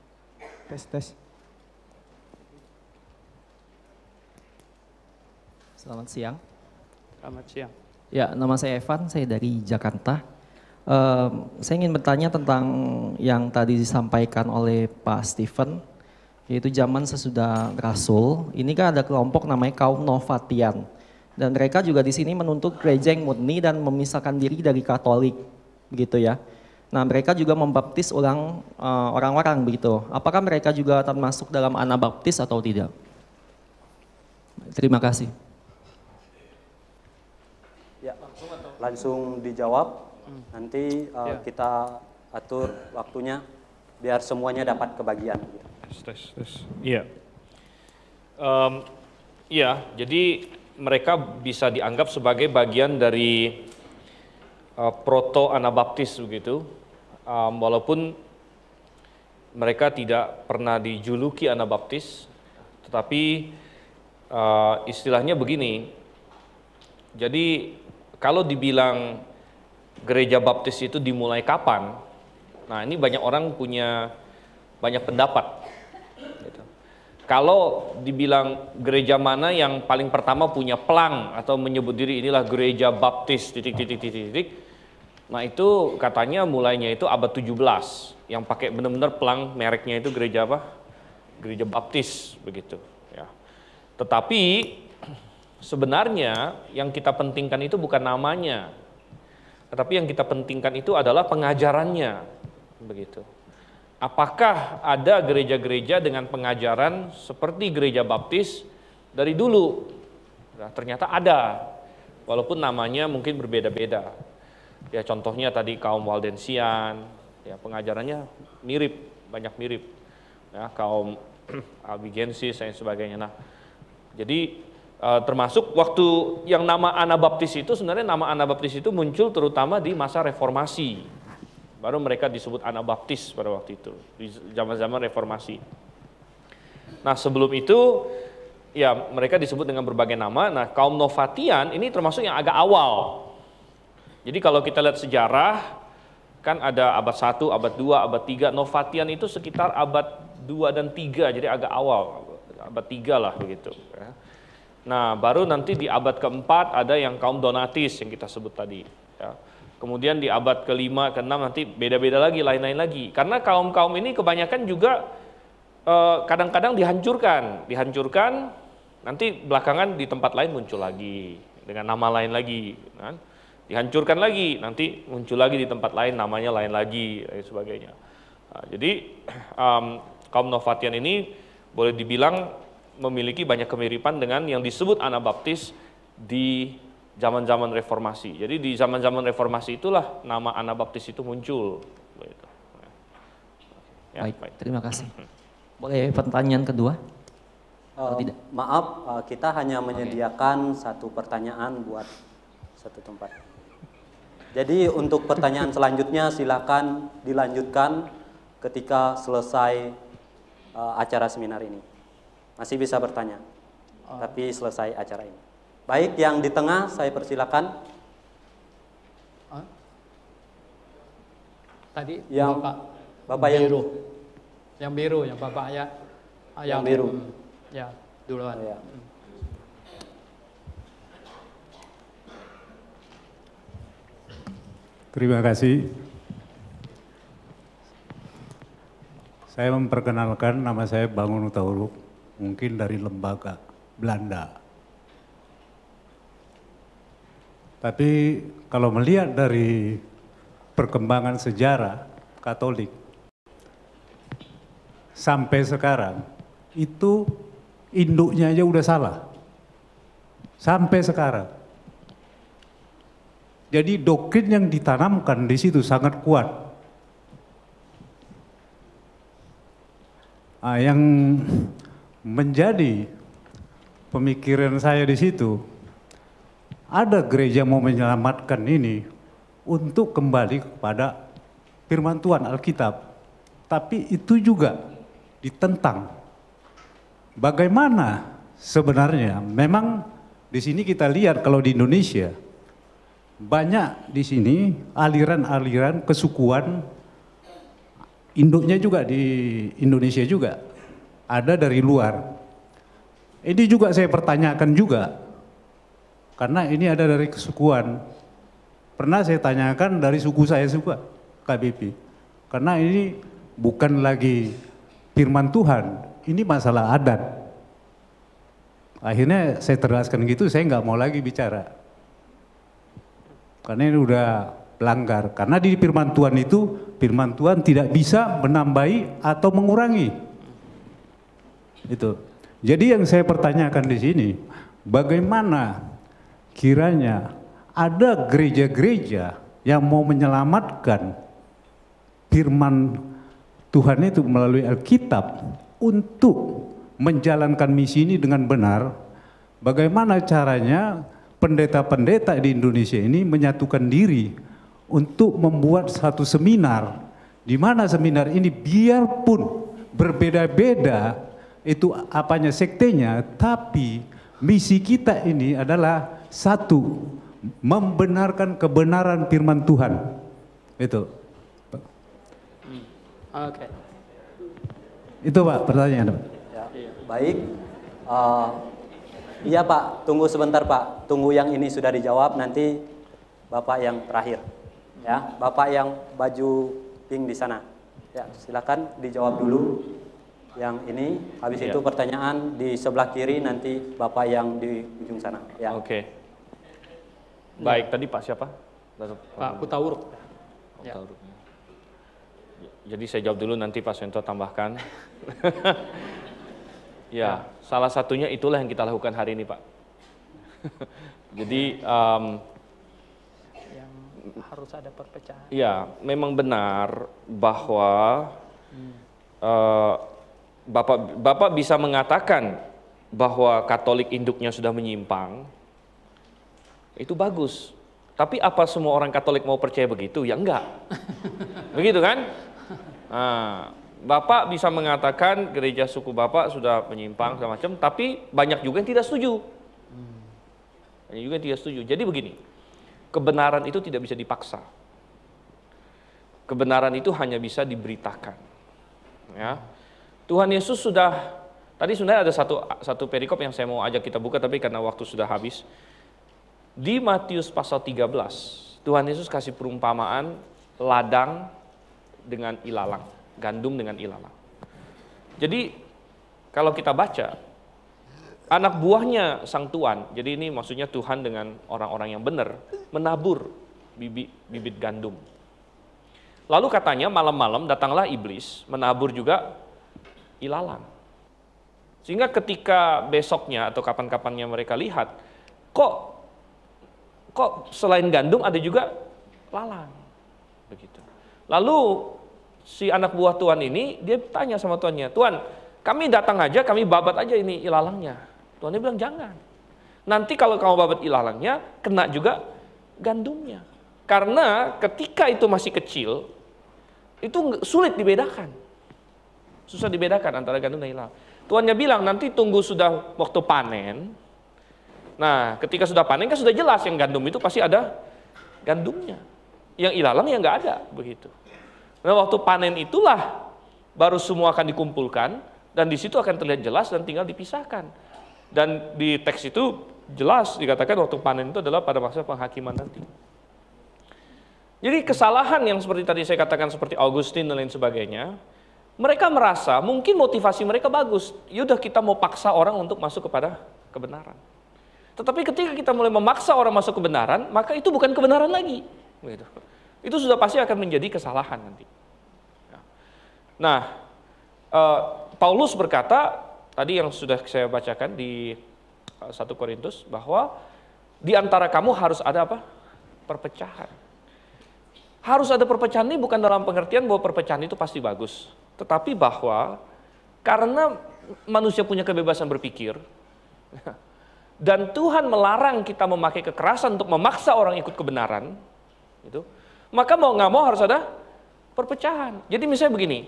tes, tes. Selamat siang. Selamat siang. Ya, nama saya Evan, saya dari Jakarta. Uh, saya ingin bertanya tentang yang tadi disampaikan oleh Pak Steven, yaitu zaman sesudah Rasul. Ini kan ada kelompok namanya kaum Novatian. Dan mereka juga di sini menuntut gereja yang murni dan memisahkan diri dari Katolik, gitu ya. Nah, mereka juga membaptis ulang uh, orang-orang begitu. Apakah mereka juga termasuk dalam anabaptis atau tidak? Terima kasih. Ya, langsung dijawab. Nanti uh, Ya. kita atur waktunya biar semuanya dapat kebagian. Tes, tes, tes. Iya. Em, Iya, jadi mereka bisa dianggap sebagai bagian dari uh, proto Anabaptis begitu, Em, walaupun mereka tidak pernah dijuluki Anabaptis, tetapi uh, istilahnya begini. Jadi kalau dibilang gereja baptis itu dimulai kapan? Nah ini banyak orang punya banyak pendapat. Kalau dibilang gereja mana yang paling pertama punya pelang atau menyebut diri inilah gereja baptis titik titik titik titik. Nah itu katanya mulainya itu abad 17 yang pakai benar-benar pelang mereknya itu gereja apa? Gereja baptis begitu ya. Tetapi sebenarnya yang kita pentingkan itu bukan namanya. Tetapi yang kita pentingkan itu adalah pengajarannya begitu. Apakah ada gereja-gereja dengan pengajaran seperti gereja baptis dari dulu? Nah, ternyata ada, walaupun namanya mungkin berbeda-beda. Ya contohnya tadi kaum Waldensian, ya pengajarannya mirip, banyak mirip. Ya kaum Albigensis dan sebagainya. Nah, jadi eh, termasuk waktu yang nama Anabaptis itu sebenarnya nama Anabaptis itu muncul terutama di masa reformasi. Baru mereka disebut Anabaptis pada waktu itu, di zaman-zaman reformasi. Nah sebelum itu ya mereka disebut dengan berbagai nama. Nah kaum Novatian ini termasuk yang agak awal. Jadi kalau kita lihat sejarah kan ada abad 1, abad 2, abad 3. Novatian itu sekitar abad 2 dan 3 jadi agak awal. Abad 3 lah begitu. ya. Nah baru nanti di abad keempat ada yang kaum Donatis yang kita sebut tadi. ya. Kemudian di abad kelima, keenam nanti beda-beda lagi, lain-lain lagi. Karena kaum-kaum ini kebanyakan juga eh, kadang-kadang dihancurkan, dihancurkan, nanti belakangan di tempat lain muncul lagi dengan nama lain lagi, kan? dihancurkan lagi, nanti muncul lagi di tempat lain, namanya lain lagi, dan sebagainya. Nah, jadi em, kaum Novatian ini boleh dibilang memiliki banyak kemiripan dengan yang disebut Anabaptis di zaman-zaman reformasi. Jadi di zaman-zaman reformasi itulah nama Anabaptis itu muncul. Begitu. Ya, baik, terima kasih. Boleh pertanyaan kedua? Eh, tidak? maaf, eh, kita hanya menyediakan satu pertanyaan buat satu tempat. Jadi untuk pertanyaan selanjutnya silakan dilanjutkan ketika selesai eh, acara seminar ini. Masih bisa bertanya, tapi selesai acara ini. Baik, yang di tengah saya persilakan. Tadi Yang- bapak, Bapak yang biru, yang biru, yang bapak ya, Ah, Yang biru. hmm, ya duluan. Ya. Terima kasih. Saya memperkenalkan nama saya Bangun Utauruk, mungkin dari lembaga Belanda. Tapi kalau melihat dari perkembangan sejarah Katolik sampai sekarang itu induknya aja udah salah. Sampai sekarang. Jadi doktrin yang ditanamkan di situ sangat kuat. Ah, yang menjadi pemikiran saya di situ, ada gereja mau menyelamatkan ini untuk kembali kepada firman Tuhan Alkitab. Tapi itu juga ditentang. Bagaimana sebenarnya? Memang di sini kita lihat kalau di Indonesia, banyak di sini aliran-aliran kesukuan induknya juga di Indonesia juga ada dari luar. Ini juga saya pertanyakan juga karena ini ada dari kesukuan. Pernah saya tanyakan dari suku saya juga KBP. Karena ini bukan lagi firman Tuhan, ini masalah adat. Akhirnya saya terjelaskan gitu, saya nggak mau lagi bicara. Karena ini udah langgar. Karena di firman Tuhan itu, firman Tuhan tidak bisa menambahi atau mengurangi. Itu. Jadi yang saya pertanyakan di sini, bagaimana kiranya ada gereja-gereja yang mau menyelamatkan firman Tuhan itu melalui Alkitab untuk menjalankan misi ini dengan benar, bagaimana caranya pendeta-pendeta di Indonesia ini menyatukan diri untuk membuat satu seminar di mana seminar ini biarpun berbeda-beda itu apanya sektenya tapi misi kita ini adalah satu membenarkan kebenaran firman Tuhan itu Oke. itu Pak pertanyaan Ya, baik. Eh, iya Pak, tunggu sebentar Pak. Tunggu yang ini sudah dijawab nanti Bapak yang terakhir. Ya, Bapak yang baju pink di sana. Ya, silakan dijawab dulu. Yang ini, habis Iya. itu pertanyaan di sebelah kiri nanti Bapak yang di ujung sana. Ya. Oke. Baik, tadi Pak siapa? Pak Kutauruk. Oh, Ya. Jadi saya jawab dulu nanti Pak Sento tambahkan. ya, salah satunya itulah yang kita lakukan hari ini Pak. Jadi em, Yang harus ada perpecahan. ya memang benar bahwa eh, Bapak Bapak bisa mengatakan bahwa Katolik induknya sudah menyimpang. Itu bagus. Tapi apa semua orang Katolik mau percaya begitu? Ya enggak. Begitu kan? Nah, Bapak bisa mengatakan gereja suku Bapak sudah menyimpang segala macam, tapi banyak juga yang tidak setuju. Banyak juga yang tidak setuju. Jadi begini, kebenaran itu tidak bisa dipaksa. Kebenaran itu hanya bisa diberitakan. Ya. Tuhan Yesus sudah tadi sebenarnya ada satu satu perikop yang saya mau ajak kita buka tapi karena waktu sudah habis. Di Matius pasal 13, Tuhan Yesus kasih perumpamaan ladang dengan ilalang, gandum dengan ilalang. Jadi kalau kita baca anak buahnya sang tuan, jadi ini maksudnya Tuhan dengan orang-orang yang benar menabur bibit bibit gandum. Lalu katanya malam-malam datanglah iblis menabur juga ilalang. Sehingga ketika besoknya atau kapan-kapannya mereka lihat, kok kok selain gandum ada juga lalang. Begitu. Lalu si anak buah Tuhan ini dia tanya sama tuannya, "Tuan, kami datang aja, kami babat aja ini ilalangnya." Tuannya bilang, "Jangan. Nanti kalau kamu babat ilalangnya, kena juga gandumnya." Karena ketika itu masih kecil, itu sulit dibedakan. Susah dibedakan antara gandum dan ilalang. Tuannya bilang nanti tunggu sudah waktu panen. Nah, ketika sudah panen kan sudah jelas yang gandum itu pasti ada gandumnya. Yang ilalang yang nggak ada begitu. Nah, waktu panen itulah baru semua akan dikumpulkan dan di situ akan terlihat jelas dan tinggal dipisahkan. Dan di teks itu jelas dikatakan waktu panen itu adalah pada masa penghakiman nanti. Jadi kesalahan yang seperti tadi saya katakan seperti Augustine dan lain sebagainya, mereka merasa mungkin motivasi mereka bagus. Yaudah kita mau paksa orang untuk masuk kepada kebenaran. Tetapi ketika kita mulai memaksa orang masuk kebenaran, maka itu bukan kebenaran lagi. Begitu. Itu sudah pasti akan menjadi kesalahan nanti. Ya. Nah, eh, Paulus berkata tadi yang sudah saya bacakan di eh, 1 Korintus bahwa di antara kamu harus ada apa? Perpecahan. Harus ada perpecahan ini bukan dalam pengertian bahwa perpecahan itu pasti bagus, tetapi bahwa karena manusia punya kebebasan berpikir dan Tuhan melarang kita memakai kekerasan untuk memaksa orang ikut kebenaran, itu, maka mau nggak mau harus ada perpecahan. Jadi misalnya begini,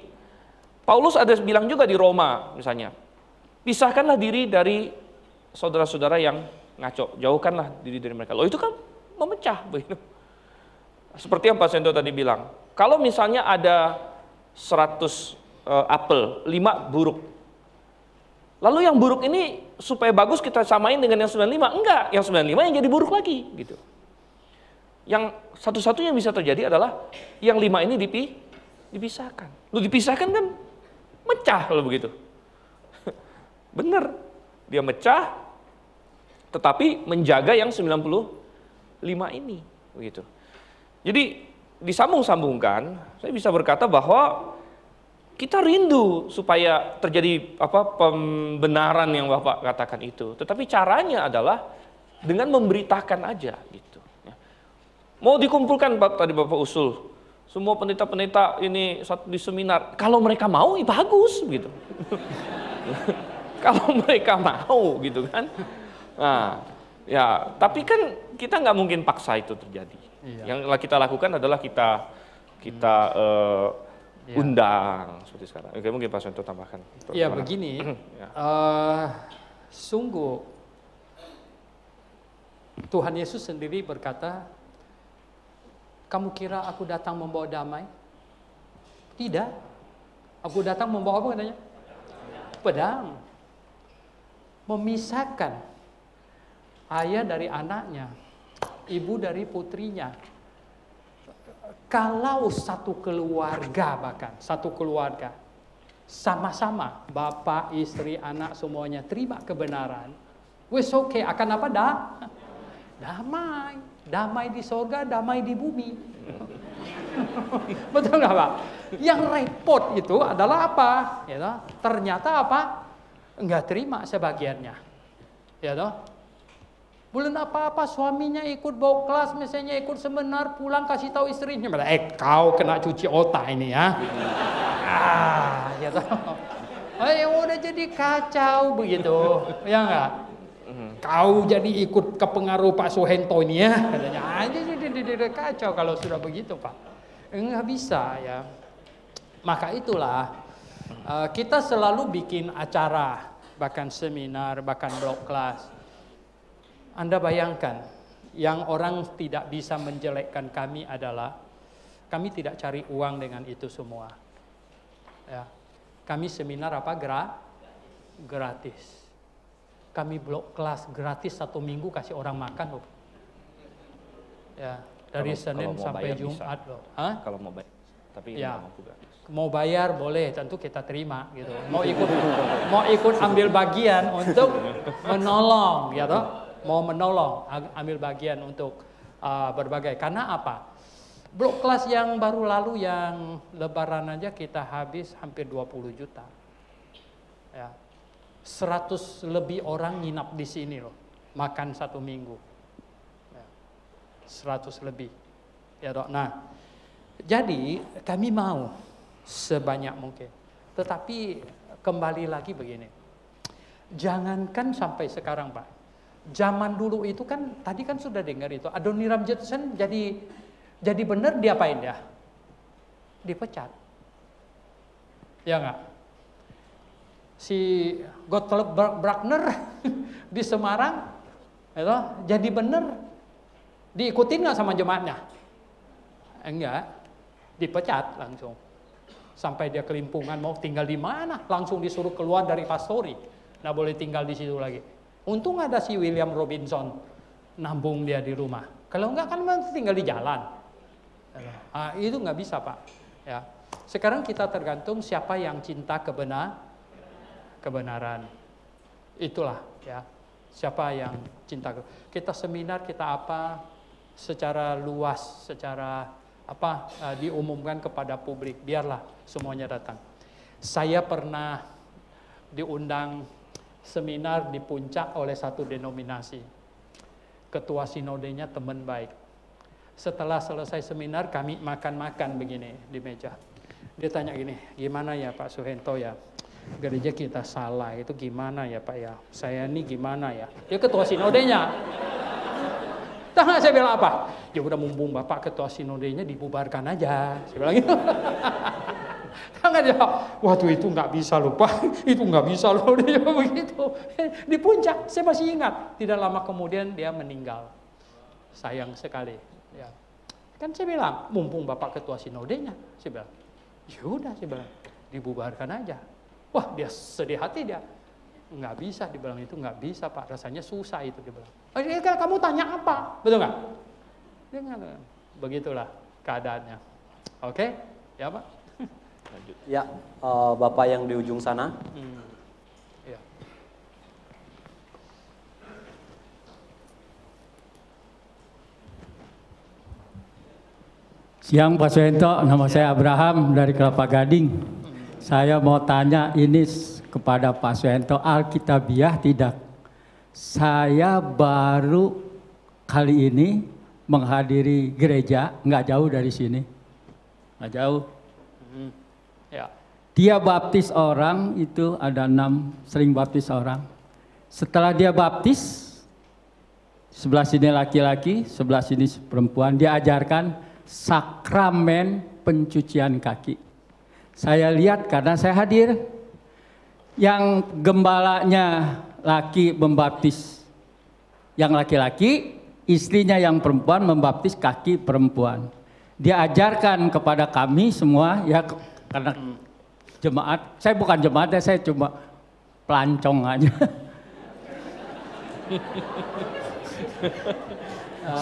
Paulus ada bilang juga di Roma misalnya, pisahkanlah diri dari saudara-saudara yang ngaco, jauhkanlah diri dari mereka. Loh itu kan memecah begitu. Seperti yang Pak Sento tadi bilang, kalau misalnya ada 100 eh, apel, 5 buruk. Lalu yang buruk ini supaya bagus kita samain dengan yang 95. Enggak, yang 95 yang jadi buruk lagi gitu. Yang satu-satunya yang bisa terjadi adalah yang lima ini dipi, dipisahkan. Lu dipisahkan kan mecah kalau begitu. Bener, dia mecah tetapi menjaga yang 95 ini begitu. Jadi disambung-sambungkan, saya bisa berkata bahwa kita rindu supaya terjadi apa pembenaran yang Bapak katakan itu. Tetapi caranya adalah dengan memberitakan aja gitu. Ya. Mau dikumpulkan Pak tadi Bapak usul semua pendeta-pendeta ini di seminar. Kalau mereka mau, ya bagus gitu. Kalau mereka mau gitu kan. Nah, ya tapi kan kita nggak mungkin paksa itu terjadi. Iya. Yang kita lakukan adalah kita kita hmm. uh, ya. undang seperti sekarang. Oke, mungkin Pak Sonto tambahkan. Iya, begini. ya. uh, sungguh Tuhan Yesus sendiri berkata, "Kamu kira aku datang membawa damai?" Tidak. Aku datang membawa apa katanya? Pedang. Memisahkan ayah dari anaknya, ibu dari putrinya, kalau satu keluarga bahkan, satu keluarga, sama-sama, bapak, istri, anak semuanya terima kebenaran, wes oke, okay. akan apa dah? Damai, damai di sorga, damai di bumi. Betul nggak pak? Yang repot itu adalah apa? Ya, ternyata apa? Enggak terima sebagiannya. Ya? Bulan apa-apa suaminya ikut bawa kelas, misalnya ikut seminar, pulang kasih tahu istrinya, eh kau kena cuci otak ini ya. ah, ya toh. Oh, yang udah jadi kacau begitu, ya enggak? Kau jadi ikut kepengaruh Pak Sohento ini ya, katanya. Aja jadi kacau kalau sudah begitu Pak. Enggak bisa ya. Maka itulah uh, kita selalu bikin acara, bahkan seminar, bahkan blog kelas anda bayangkan, yang orang tidak bisa menjelekkan kami adalah kami tidak cari uang dengan itu semua. Ya. Kami seminar apa? Gra gratis. Kami blok kelas gratis satu minggu kasih orang makan loh. Ya, dari kalau, Senin kalau sampai Jumat bisa. loh. Hah? Kalau mau bayar, tapi ya. mau bayar boleh, tentu kita terima gitu. Mau ikut mau ikut ambil bagian untuk menolong, ya toh mau menolong, ambil bagian untuk uh, berbagai. Karena apa? Blok kelas yang baru lalu yang lebaran aja kita habis hampir 20 juta. Ya. 100 lebih orang nginap di sini loh. Makan satu minggu. Ya. 100 lebih. Ya dok. Nah, jadi kami mau sebanyak mungkin. Tetapi kembali lagi begini. Jangankan sampai sekarang Pak zaman dulu itu kan tadi kan sudah dengar itu Adoniram Judson jadi jadi benar diapain ya? Dipecat. Ya enggak? Si Gottlieb Bruckner di Semarang itu jadi benar diikutin nggak sama jemaatnya? Enggak, dipecat langsung. Sampai dia kelimpungan mau tinggal di mana, langsung disuruh keluar dari pastori. Nggak boleh tinggal di situ lagi. Untung ada si William Robinson nambung dia di rumah. Kalau enggak kan masih tinggal di jalan. Nah, itu nggak bisa pak. Ya. Sekarang kita tergantung siapa yang cinta kebenar, kebenaran. Itulah ya. Siapa yang cinta. Kita seminar kita apa secara luas, secara apa uh, diumumkan kepada publik. Biarlah semuanya datang. Saya pernah diundang seminar di puncak oleh satu denominasi. Ketua sinodenya teman baik. Setelah selesai seminar kami makan-makan begini di meja. Dia tanya gini, gimana ya Pak Suhento ya? Gereja kita salah itu gimana ya Pak ya? Saya ini gimana ya? Dia ketua sinodenya. Tahu saya bilang apa? Ya udah mumpung Bapak ketua sinodenya dibubarkan aja. Saya bilang gitu. Jangan dia, waktu itu nggak bisa lupa, itu nggak bisa loh dia begitu. Di puncak, saya masih ingat. Tidak lama kemudian dia meninggal. Sayang sekali. Ya. Kan saya bilang, mumpung bapak ketua sinodenya, saya bilang, ya udah saya bilang, dibubarkan aja. Wah dia sedih hati dia. Nggak bisa dibilang itu nggak bisa pak, rasanya susah itu dia bilang. Oh, ya, kamu tanya apa, betul nggak? Begitulah keadaannya. Oke, ya pak. Lanjut. Ya, uh, Bapak yang di ujung sana. Hmm. Ya. Siang Pak Suento, nama saya Abraham dari Kelapa Gading. Saya mau tanya ini kepada Pak Suento, Alkitabiah tidak. Saya baru kali ini menghadiri gereja, nggak jauh dari sini. Nggak jauh. Ya. Dia baptis orang itu ada enam, sering baptis orang. Setelah dia baptis, sebelah sini laki-laki, sebelah sini perempuan, dia ajarkan sakramen pencucian kaki. Saya lihat karena saya hadir, yang gembalanya laki membaptis, yang laki-laki, istrinya yang perempuan membaptis kaki perempuan. Dia ajarkan kepada kami semua, ya karena jemaat, saya bukan jemaat, ya, saya cuma pelancong aja.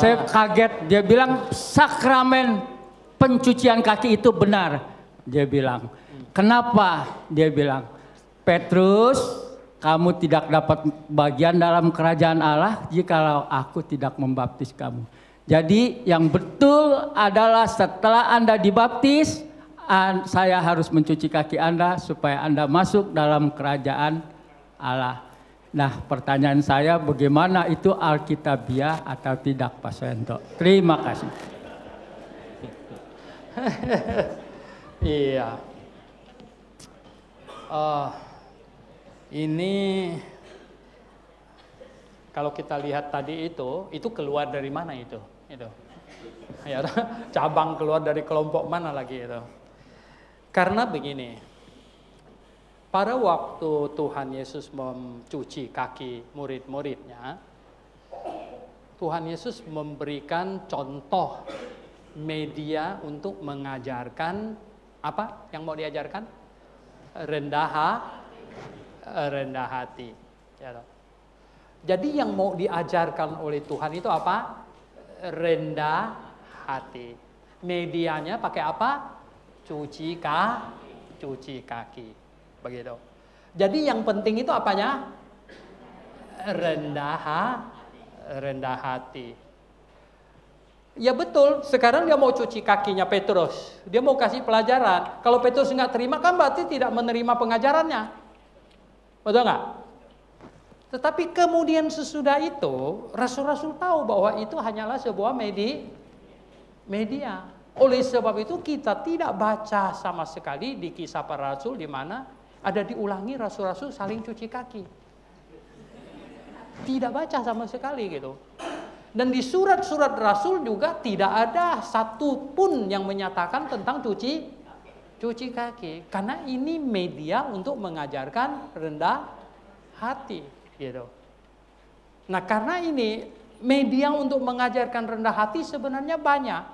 Saya kaget, dia bilang sakramen pencucian kaki itu benar. Dia bilang, kenapa? Dia bilang, Petrus, kamu tidak dapat bagian dalam kerajaan Allah jikalau aku tidak membaptis kamu. Jadi yang betul adalah setelah Anda dibaptis, saya harus mencuci kaki Anda supaya Anda masuk dalam kerajaan Allah. Nah pertanyaan saya bagaimana itu Alkitabiah atau tidak Pak Sento? Terima kasih. iya. Uh, ini kalau kita lihat tadi itu, itu keluar dari mana itu? Itu. Ya, cabang keluar dari kelompok mana lagi itu? Karena begini, pada waktu Tuhan Yesus mencuci kaki murid-muridnya, Tuhan Yesus memberikan contoh media untuk mengajarkan apa yang mau diajarkan? Rendah rendah hati. Ya Jadi yang mau diajarkan oleh Tuhan itu apa? Rendah hati. Medianya pakai apa? Cuci kaki, cuci kaki. Begitu. Jadi yang penting itu apanya? Rendah rendah hati. Ya betul, sekarang dia mau cuci kakinya Petrus. Dia mau kasih pelajaran. Kalau Petrus nggak terima kan berarti tidak menerima pengajarannya. Betul nggak? Tetapi kemudian sesudah itu, rasul-rasul tahu bahwa itu hanyalah sebuah media. Oleh sebab itu kita tidak baca sama sekali di kisah para rasul di mana ada diulangi rasul-rasul saling cuci kaki. Tidak baca sama sekali gitu. Dan di surat-surat rasul juga tidak ada satu pun yang menyatakan tentang cuci cuci kaki. Karena ini media untuk mengajarkan rendah hati gitu. Nah, karena ini media untuk mengajarkan rendah hati sebenarnya banyak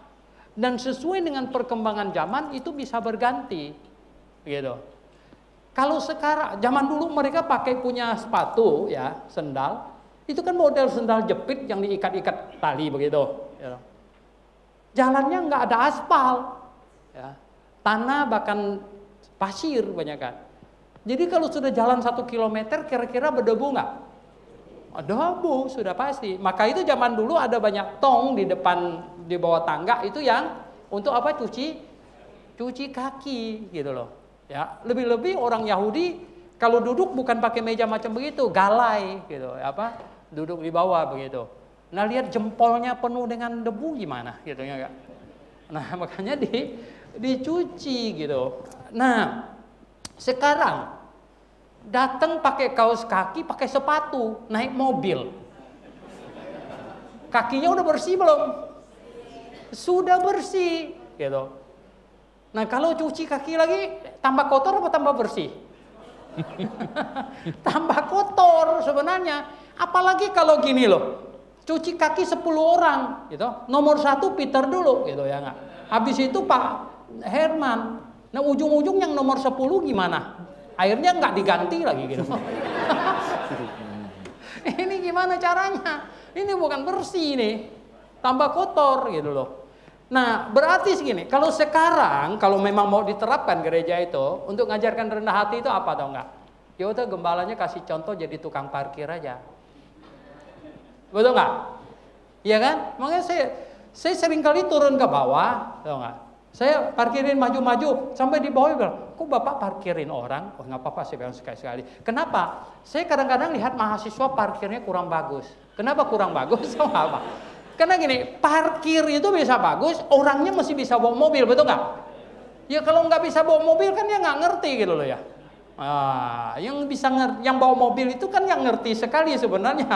dan sesuai dengan perkembangan zaman itu bisa berganti gitu. Kalau sekarang, zaman dulu mereka pakai punya sepatu ya, sendal. Itu kan model sendal jepit yang diikat-ikat tali begitu. Ya. Jalannya nggak ada aspal, ya. tanah bahkan pasir banyak kan. Jadi kalau sudah jalan satu kilometer kira-kira berdebu nggak? Debu sudah pasti. Maka itu zaman dulu ada banyak tong di depan di bawah tangga itu yang untuk apa cuci cuci kaki gitu loh. Ya, lebih-lebih orang Yahudi kalau duduk bukan pakai meja macam begitu, galai gitu, apa? Duduk di bawah begitu. Nah, lihat jempolnya penuh dengan debu gimana gitu ya, Nah, makanya di dicuci gitu. Nah, sekarang datang pakai kaos kaki, pakai sepatu, naik mobil. Kakinya udah bersih belum? Sudah bersih, gitu. Nah kalau cuci kaki lagi tambah kotor apa tambah bersih? tambah kotor sebenarnya. Apalagi kalau gini loh, cuci kaki 10 orang, gitu. Nomor satu Peter dulu, gitu ya nggak. Habis itu Pak Herman. Nah ujung-ujung yang nomor 10 gimana? Airnya nggak diganti lagi gitu. ini gimana caranya? Ini bukan bersih nih, tambah kotor gitu loh. Nah, berarti segini, kalau sekarang kalau memang mau diterapkan gereja itu untuk mengajarkan rendah hati itu apa atau enggak? Ya udah gembalanya kasih contoh jadi tukang parkir aja. Betul enggak? Iya kan? Makanya saya Saya sering kali turun ke bawah, tahu nggak? Saya parkirin maju-maju sampai di bawah bilang, kok bapak parkirin orang? Oh nggak apa-apa, saya bilang sekali-sekali. Kenapa? Saya kadang-kadang lihat mahasiswa parkirnya kurang bagus. Kenapa kurang bagus? Nggak apa? Karena gini, parkir itu bisa bagus, orangnya masih bisa bawa mobil, betul nggak? Ya kalau nggak bisa bawa mobil kan dia nggak ngerti gitu loh ya. Ah, yang bisa ngerti, yang bawa mobil itu kan yang ngerti sekali sebenarnya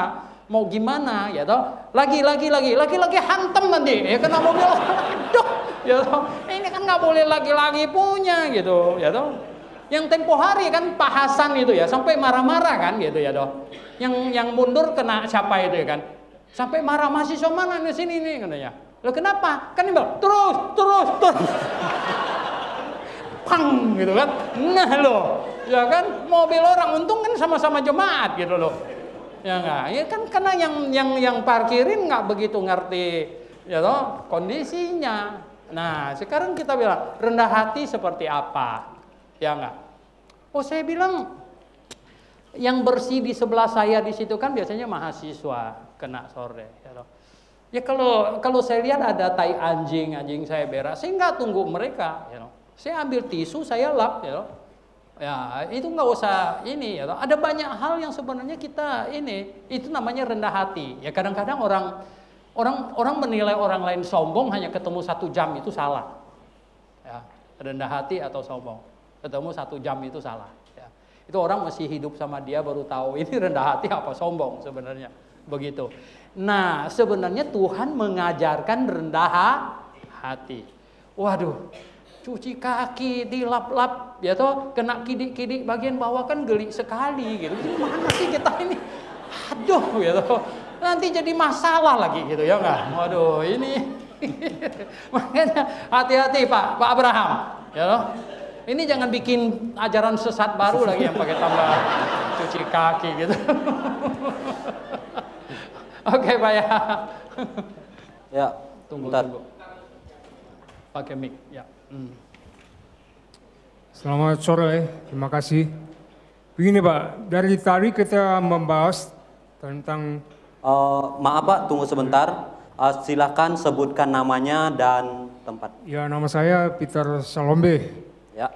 mau gimana ya toh. Lagi lagi lagi lagi lagi hantem nanti ya kena mobil. Aduh, ya toh. Ini kan nggak boleh lagi-lagi punya gitu ya toh. Yang tempo hari kan Pak Hasan itu ya sampai marah-marah kan gitu ya toh. Yang yang mundur kena siapa itu ya kan? Sampai marah mahasiswa mana di sini nih katanya. Lo kenapa? Kan bilang terus, terus, terus. Pang gitu kan. Nah lo, ya kan mobil orang untung kan sama-sama jemaat gitu loh. Ya enggak, ya kan karena yang yang yang parkirin nggak begitu ngerti ya toh kondisinya. Nah, sekarang kita bilang rendah hati seperti apa? Ya enggak? Oh, saya bilang yang bersih di sebelah saya di situ kan biasanya mahasiswa kena sore. Ya, loh. ya kalau kalau saya lihat ada tai anjing, anjing saya berak, saya nggak tunggu mereka. Ya, loh. Saya ambil tisu, saya lap. Ya, loh. Ya itu nggak usah ini. Ya. Ada banyak hal yang sebenarnya kita ini itu namanya rendah hati. Ya kadang-kadang orang orang orang menilai orang lain sombong hanya ketemu satu jam itu salah. Ya, rendah hati atau sombong ketemu satu jam itu salah. Itu orang masih hidup sama dia baru tahu ini rendah hati apa sombong sebenarnya. Begitu. Nah, sebenarnya Tuhan mengajarkan rendah hati. Waduh, cuci kaki dilap-lap ya toh kena kidik-kidik bagian bawah kan geli sekali gitu. Gimana sih kita ini? Aduh ya toh. Nanti jadi masalah lagi gitu ya enggak? Waduh, ini makanya hati-hati Pak, Pak Abraham ya toh. Ini jangan bikin ajaran sesat baru lagi yang pakai tambah cuci kaki gitu. Oke Pak ya. Ya, Tunggu, bentar. tunggu. Pakai mic, ya. Selamat sore, terima kasih. Begini Pak, dari tadi kita membahas tentang Eh, maaf Pak, tunggu sebentar. Eh, silakan sebutkan namanya dan tempat. ya nama saya Peter Salombe. Ya.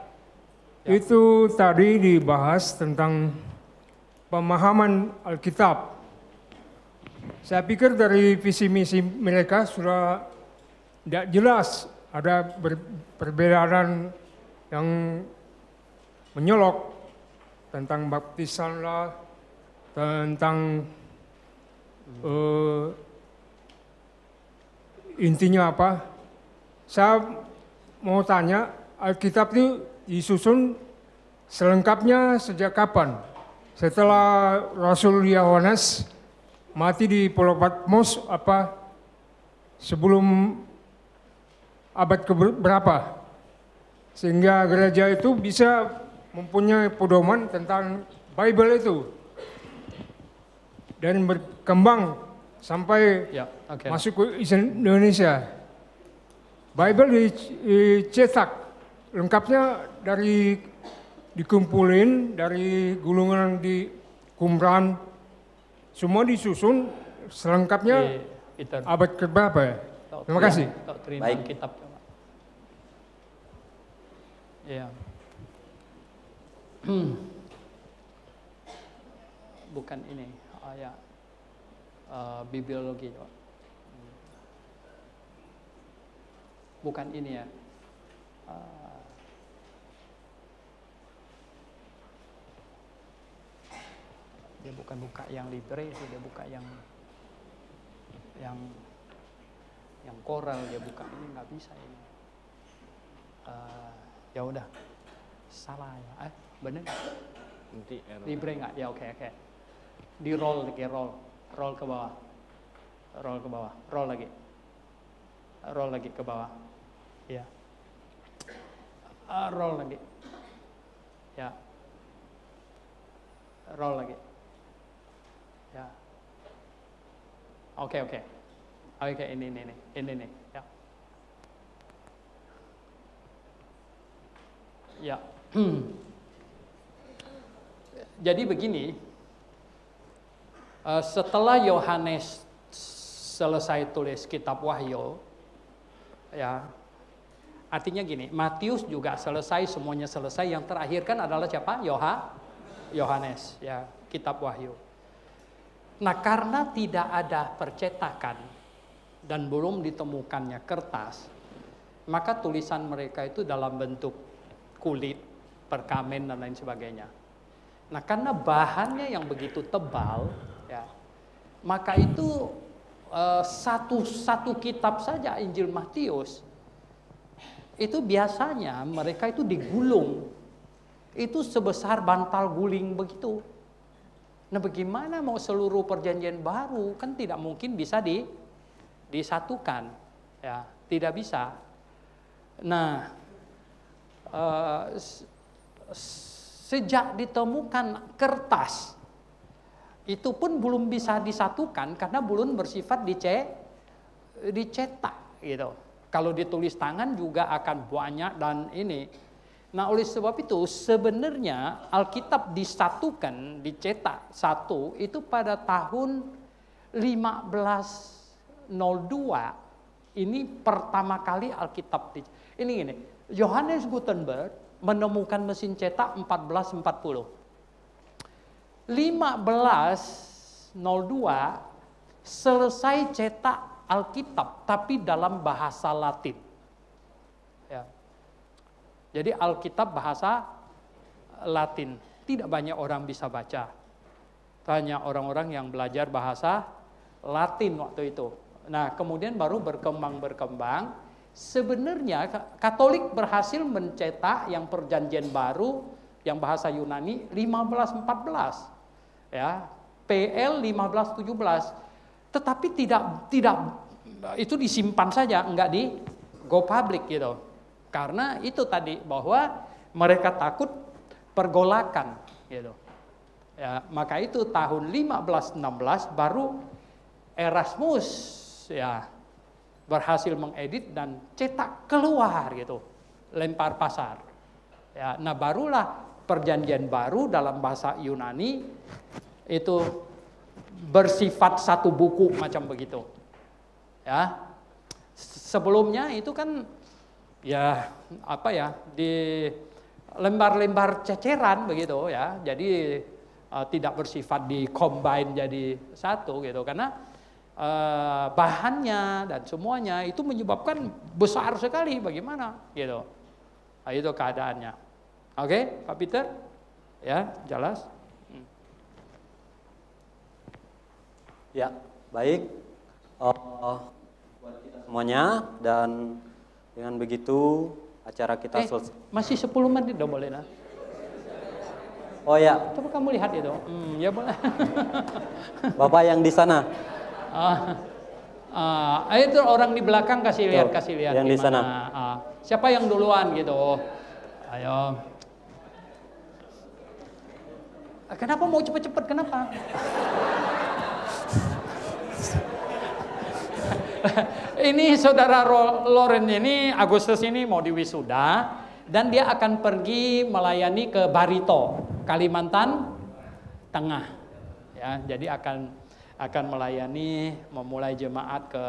Itu tadi dibahas tentang pemahaman Alkitab. Saya pikir dari visi misi mereka sudah tidak jelas ada perbedaan yang menyolok tentang baptisan lah, tentang eh, intinya apa? Saya mau tanya, Alkitab itu disusun selengkapnya sejak kapan? Setelah Rasul Yohanes mati di Pulau Patmos apa sebelum abad ke berapa? Sehingga gereja itu bisa mempunyai pedoman tentang Bible itu dan berkembang sampai Ya, oke. masuk ke Indonesia. Bible dicetak lengkapnya dari dikumpulin dari gulungan di Qumran, semua disusun selengkapnya Di- abad ke berapa ya? Terima kasih. Baik. kitab. Ya. Bukan ini, oh, ya. Eh, bibliologi. Bukan ini ya. Eh, dia bukan buka yang libre sih, dia buka yang yang yang koral dia buka ini nggak bisa ini Eh, ya udah. Salah ya. Eh bener? Nanti error. libre nggak? Ya oke oke. Di roll lagi roll. Roll ke bawah. Roll ke bawah. Roll lagi. Roll lagi ke bawah. Ya. Ah, roll lagi. Ya. Roll lagi. Ya. Oke oke. Oke ini ini ini. Ini nih ya ya jadi begini eh, setelah Yohanes selesai tulis kitab Wahyu Ya. Artinya gini, Matius juga selesai, semuanya selesai. Yang terakhir kan adalah siapa? Yoha, Yohanes, ya, kitab Wahyu. Nah, karena tidak ada percetakan dan belum ditemukannya kertas, maka tulisan mereka itu dalam bentuk kulit, perkamen dan lain sebagainya. Nah, karena bahannya yang begitu tebal, ya, maka itu eh, satu satu kitab saja Injil Matius itu biasanya mereka itu digulung itu sebesar bantal guling begitu. Nah, bagaimana mau seluruh perjanjian baru kan tidak mungkin bisa di disatukan, ya tidak bisa. Nah, eh, sejak ditemukan kertas itu pun belum bisa disatukan karena belum bersifat dice dicetak gitu. Kalau ditulis tangan juga akan banyak dan ini. Nah oleh sebab itu sebenarnya Alkitab disatukan, dicetak satu itu pada tahun 1502 ini pertama kali Alkitab ini gini Johannes Gutenberg menemukan mesin cetak 1440 1502 selesai cetak Alkitab tapi dalam bahasa Latin. Ya. Jadi Alkitab bahasa Latin. Tidak banyak orang bisa baca. Hanya orang-orang yang belajar bahasa Latin waktu itu. Nah, kemudian baru berkembang-berkembang. Sebenarnya Katolik berhasil mencetak yang perjanjian baru yang bahasa Yunani 1514 ya PL 1517 tetapi tidak tidak itu disimpan saja enggak di go public gitu. Karena itu tadi bahwa mereka takut pergolakan gitu. Ya maka itu tahun 1516 baru Erasmus ya berhasil mengedit dan cetak keluar gitu lempar pasar ya nah barulah perjanjian baru dalam bahasa Yunani itu bersifat satu buku macam begitu. Ya. Sebelumnya itu kan ya apa ya di lembar-lembar ceceran begitu ya. Jadi uh, tidak bersifat di combine jadi satu gitu karena uh, bahannya dan semuanya itu menyebabkan besar sekali bagaimana gitu. Nah, itu keadaannya. Oke, Pak Peter? Ya, jelas? Ya, baik. Uh, buat kita semuanya dan dengan begitu acara kita eh, selesai. Masih 10 menit dong boleh nah. Oh ya. Coba kamu lihat itu. Hmm, ya boleh. Bapak yang di sana. Ah, ah, itu orang di belakang kasih lihat, kasih lihat. Yang di sana. Ah, siapa yang duluan gitu? Ayo. Kenapa mau cepet-cepet? Kenapa? ini saudara Loren ini Agustus ini mau diwisuda dan dia akan pergi melayani ke Barito, Kalimantan Tengah. Ya, jadi akan akan melayani memulai jemaat ke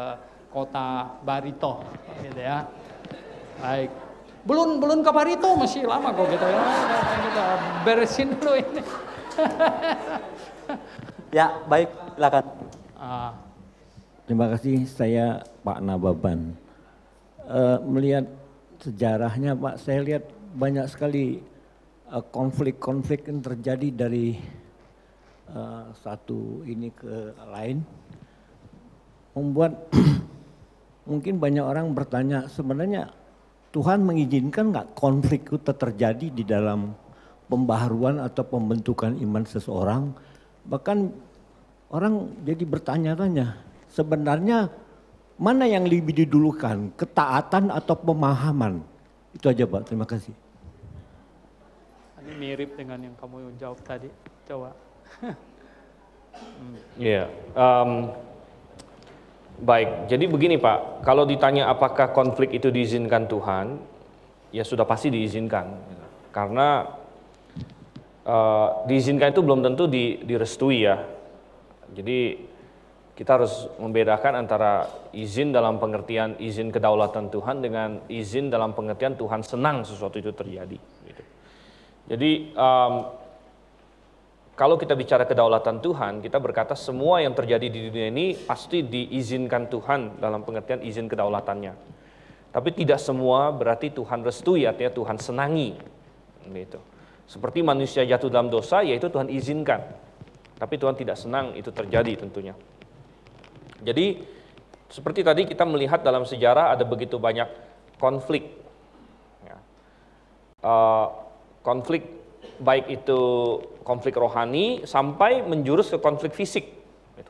kota Barito gitu ya. Baik. Belum belum ke Barito masih lama kok gitu ya. Kita beresin dulu ini. ya, baik, silakan. Uh. Terima kasih, saya Pak Nababan. Uh, melihat sejarahnya Pak, saya lihat banyak sekali eh, konflik-konflik uh, yang terjadi dari uh, satu ini ke lain. Membuat mungkin banyak orang bertanya, sebenarnya Tuhan mengizinkan nggak konflik itu terjadi di dalam pembaharuan atau pembentukan iman seseorang. Bahkan orang jadi bertanya-tanya, sebenarnya mana yang lebih didulukan, ketaatan atau pemahaman? Itu aja Pak, terima kasih. Ini mirip dengan yang kamu jawab tadi, coba. Iya, yeah, um, baik. Jadi begini Pak, kalau ditanya apakah konflik itu diizinkan Tuhan, ya sudah pasti diizinkan. Karena uh, diizinkan itu belum tentu di, direstui ya. Jadi kita harus membedakan antara izin dalam pengertian izin kedaulatan Tuhan dengan izin dalam pengertian Tuhan senang sesuatu itu terjadi. Gitu. Jadi um, kalau kita bicara kedaulatan Tuhan, kita berkata semua yang terjadi di dunia ini pasti diizinkan Tuhan dalam pengertian izin kedaulatannya. Tapi tidak semua berarti Tuhan restui, artinya Tuhan senangi. Gitu. Seperti manusia jatuh dalam dosa, yaitu Tuhan izinkan. Tapi Tuhan tidak senang itu terjadi tentunya. Jadi seperti tadi kita melihat dalam sejarah ada begitu banyak konflik. Ya. Uh, konflik baik itu konflik rohani sampai menjurus ke konflik fisik,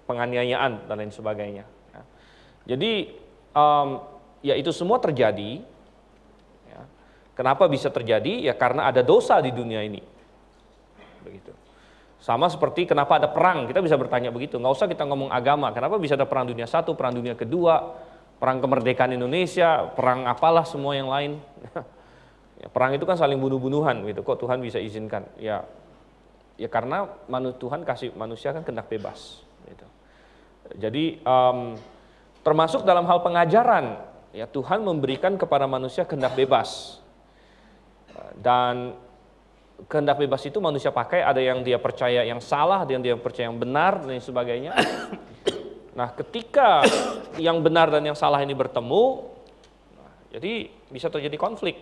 penganiayaan dan lain sebagainya. Ya. Jadi um, ya itu semua terjadi. Ya. Kenapa bisa terjadi? Ya karena ada dosa di dunia ini. Begitu. Sama seperti kenapa ada perang, kita bisa bertanya begitu. Nggak usah kita ngomong agama, kenapa bisa ada perang dunia satu, perang dunia kedua, perang kemerdekaan Indonesia, perang apalah semua yang lain. ya, perang itu kan saling bunuh-bunuhan gitu. Kok Tuhan bisa izinkan? Ya, ya karena manu, Tuhan kasih manusia kan kendak bebas. Gitu. Jadi um, termasuk dalam hal pengajaran, ya Tuhan memberikan kepada manusia kendak bebas. Dan kehendak bebas itu manusia pakai ada yang dia percaya yang salah, ada yang dia percaya yang benar dan sebagainya. Nah, ketika yang benar dan yang salah ini bertemu, jadi bisa terjadi konflik.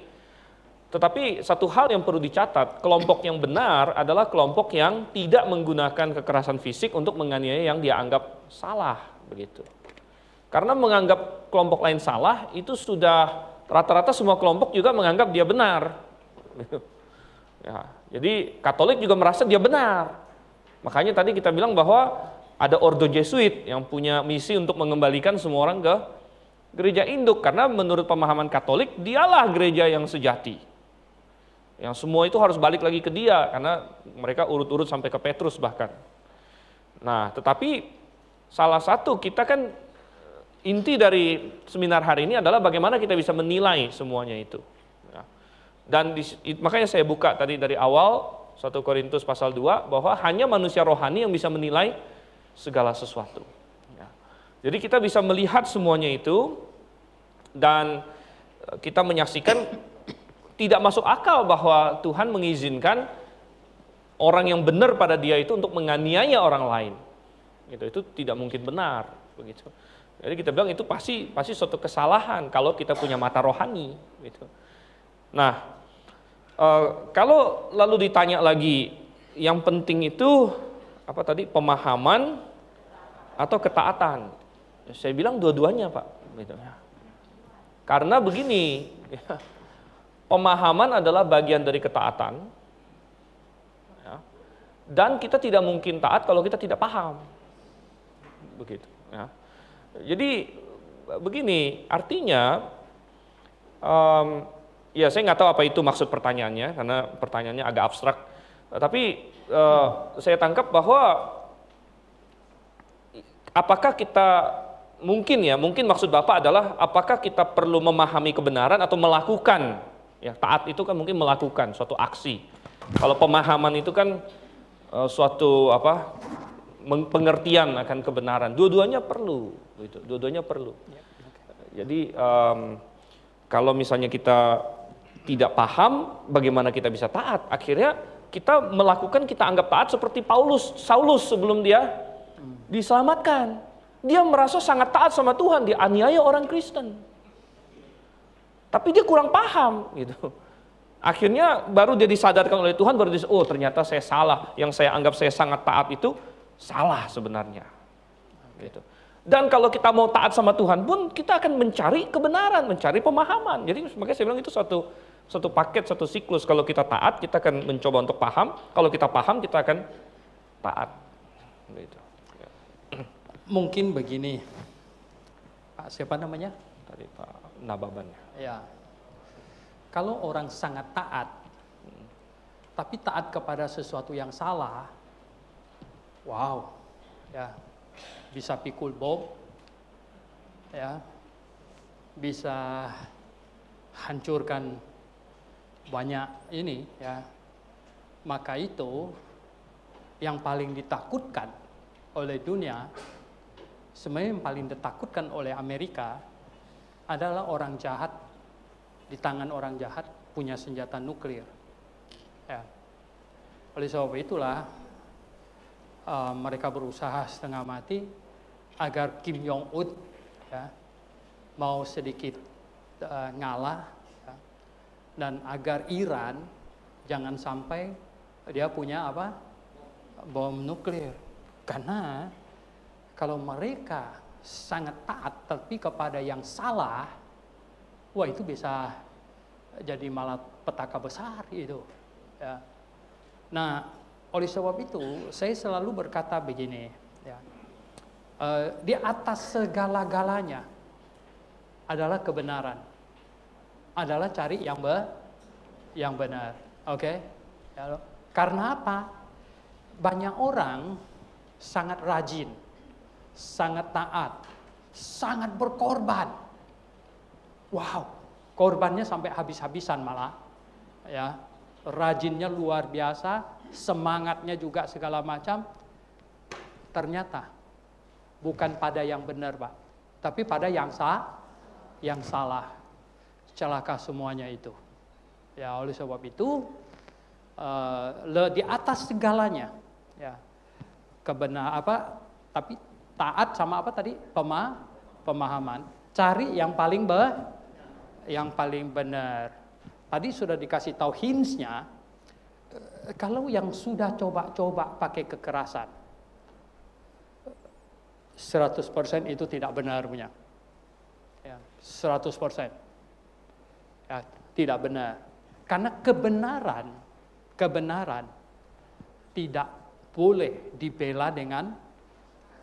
Tetapi satu hal yang perlu dicatat, kelompok yang benar adalah kelompok yang tidak menggunakan kekerasan fisik untuk menganiaya yang dia anggap salah, begitu. Karena menganggap kelompok lain salah itu sudah rata-rata semua kelompok juga menganggap dia benar. Ya, jadi Katolik juga merasa dia benar. Makanya tadi kita bilang bahwa ada ordo Jesuit yang punya misi untuk mengembalikan semua orang ke gereja induk karena menurut pemahaman Katolik dialah gereja yang sejati. Yang semua itu harus balik lagi ke dia karena mereka urut-urut sampai ke Petrus bahkan. Nah, tetapi salah satu kita kan inti dari seminar hari ini adalah bagaimana kita bisa menilai semuanya itu. Dan di, makanya saya buka tadi dari awal 1 Korintus pasal 2 bahwa hanya manusia rohani yang bisa menilai segala sesuatu. Ya. Jadi kita bisa melihat semuanya itu dan e, kita menyaksikan tidak masuk akal bahwa Tuhan mengizinkan orang yang benar pada dia itu untuk menganiaya orang lain. Gitu, itu tidak mungkin benar begitu. Jadi kita bilang itu pasti pasti suatu kesalahan kalau kita punya mata rohani gitu. Nah, Uh, kalau lalu ditanya lagi, yang penting itu apa tadi pemahaman atau ketaatan? Saya bilang dua-duanya pak. Gitu. Karena begini, pemahaman adalah bagian dari ketaatan, ya, dan kita tidak mungkin taat kalau kita tidak paham. Begitu. Ya. Jadi begini, artinya um, Ya, saya nggak tahu apa itu maksud pertanyaannya karena pertanyaannya agak abstrak. Tapi uh, saya tangkap bahwa apakah kita mungkin ya, mungkin maksud Bapak adalah apakah kita perlu memahami kebenaran atau melakukan ya taat itu kan mungkin melakukan suatu aksi. Kalau pemahaman itu kan uh, suatu apa pengertian akan kebenaran. Dua-duanya perlu, gitu. Dua-duanya perlu. Jadi um, kalau misalnya kita tidak paham bagaimana kita bisa taat. Akhirnya kita melakukan kita anggap taat seperti Paulus, Saulus sebelum dia diselamatkan. Dia merasa sangat taat sama Tuhan, dia aniaya orang Kristen. Tapi dia kurang paham gitu. Akhirnya baru dia disadarkan oleh Tuhan baru dia oh ternyata saya salah. Yang saya anggap saya sangat taat itu salah sebenarnya. Gitu. Dan kalau kita mau taat sama Tuhan pun kita akan mencari kebenaran, mencari pemahaman. Jadi makanya saya bilang itu satu satu paket, satu siklus. Kalau kita taat, kita akan mencoba untuk paham. Kalau kita paham, kita akan taat. Gitu. Mungkin begini, Pak siapa namanya? Tadi Pak Nababan. Ya. Kalau orang sangat taat, tapi taat kepada sesuatu yang salah, wow, ya bisa pikul bom, ya, bisa hancurkan banyak ini ya maka itu yang paling ditakutkan oleh dunia sebenarnya yang paling ditakutkan oleh Amerika adalah orang jahat di tangan orang jahat punya senjata nuklir. Ya. Oleh sebab itulah uh, mereka berusaha setengah mati agar Kim Jong Un ya, mau sedikit uh, ngalah ya, dan agar Iran jangan sampai dia punya apa bom nuklir karena kalau mereka sangat taat tapi kepada yang salah, wah itu bisa jadi malah petaka besar itu. Ya. Nah, oleh sebab itu saya selalu berkata begini, ya. Uh, di atas segala-galanya adalah kebenaran, adalah cari yang be yang benar, oke? Okay? Karena apa? Banyak orang sangat rajin sangat taat, sangat berkorban. Wow, korbannya sampai habis-habisan malah. Ya, rajinnya luar biasa, semangatnya juga segala macam. Ternyata bukan pada yang benar, Pak, tapi pada yang sah, yang salah. Celaka semuanya itu. Ya, oleh sebab itu uh, di atas segalanya, ya kebenar apa tapi taat sama apa tadi? Pema, pemahaman. Cari yang paling be yang paling benar. Tadi sudah dikasih tahu hintsnya eh, kalau yang sudah coba-coba pakai kekerasan 100% itu tidak benar punya. Ya, 100% ya, tidak benar. Karena kebenaran kebenaran tidak boleh dibela dengan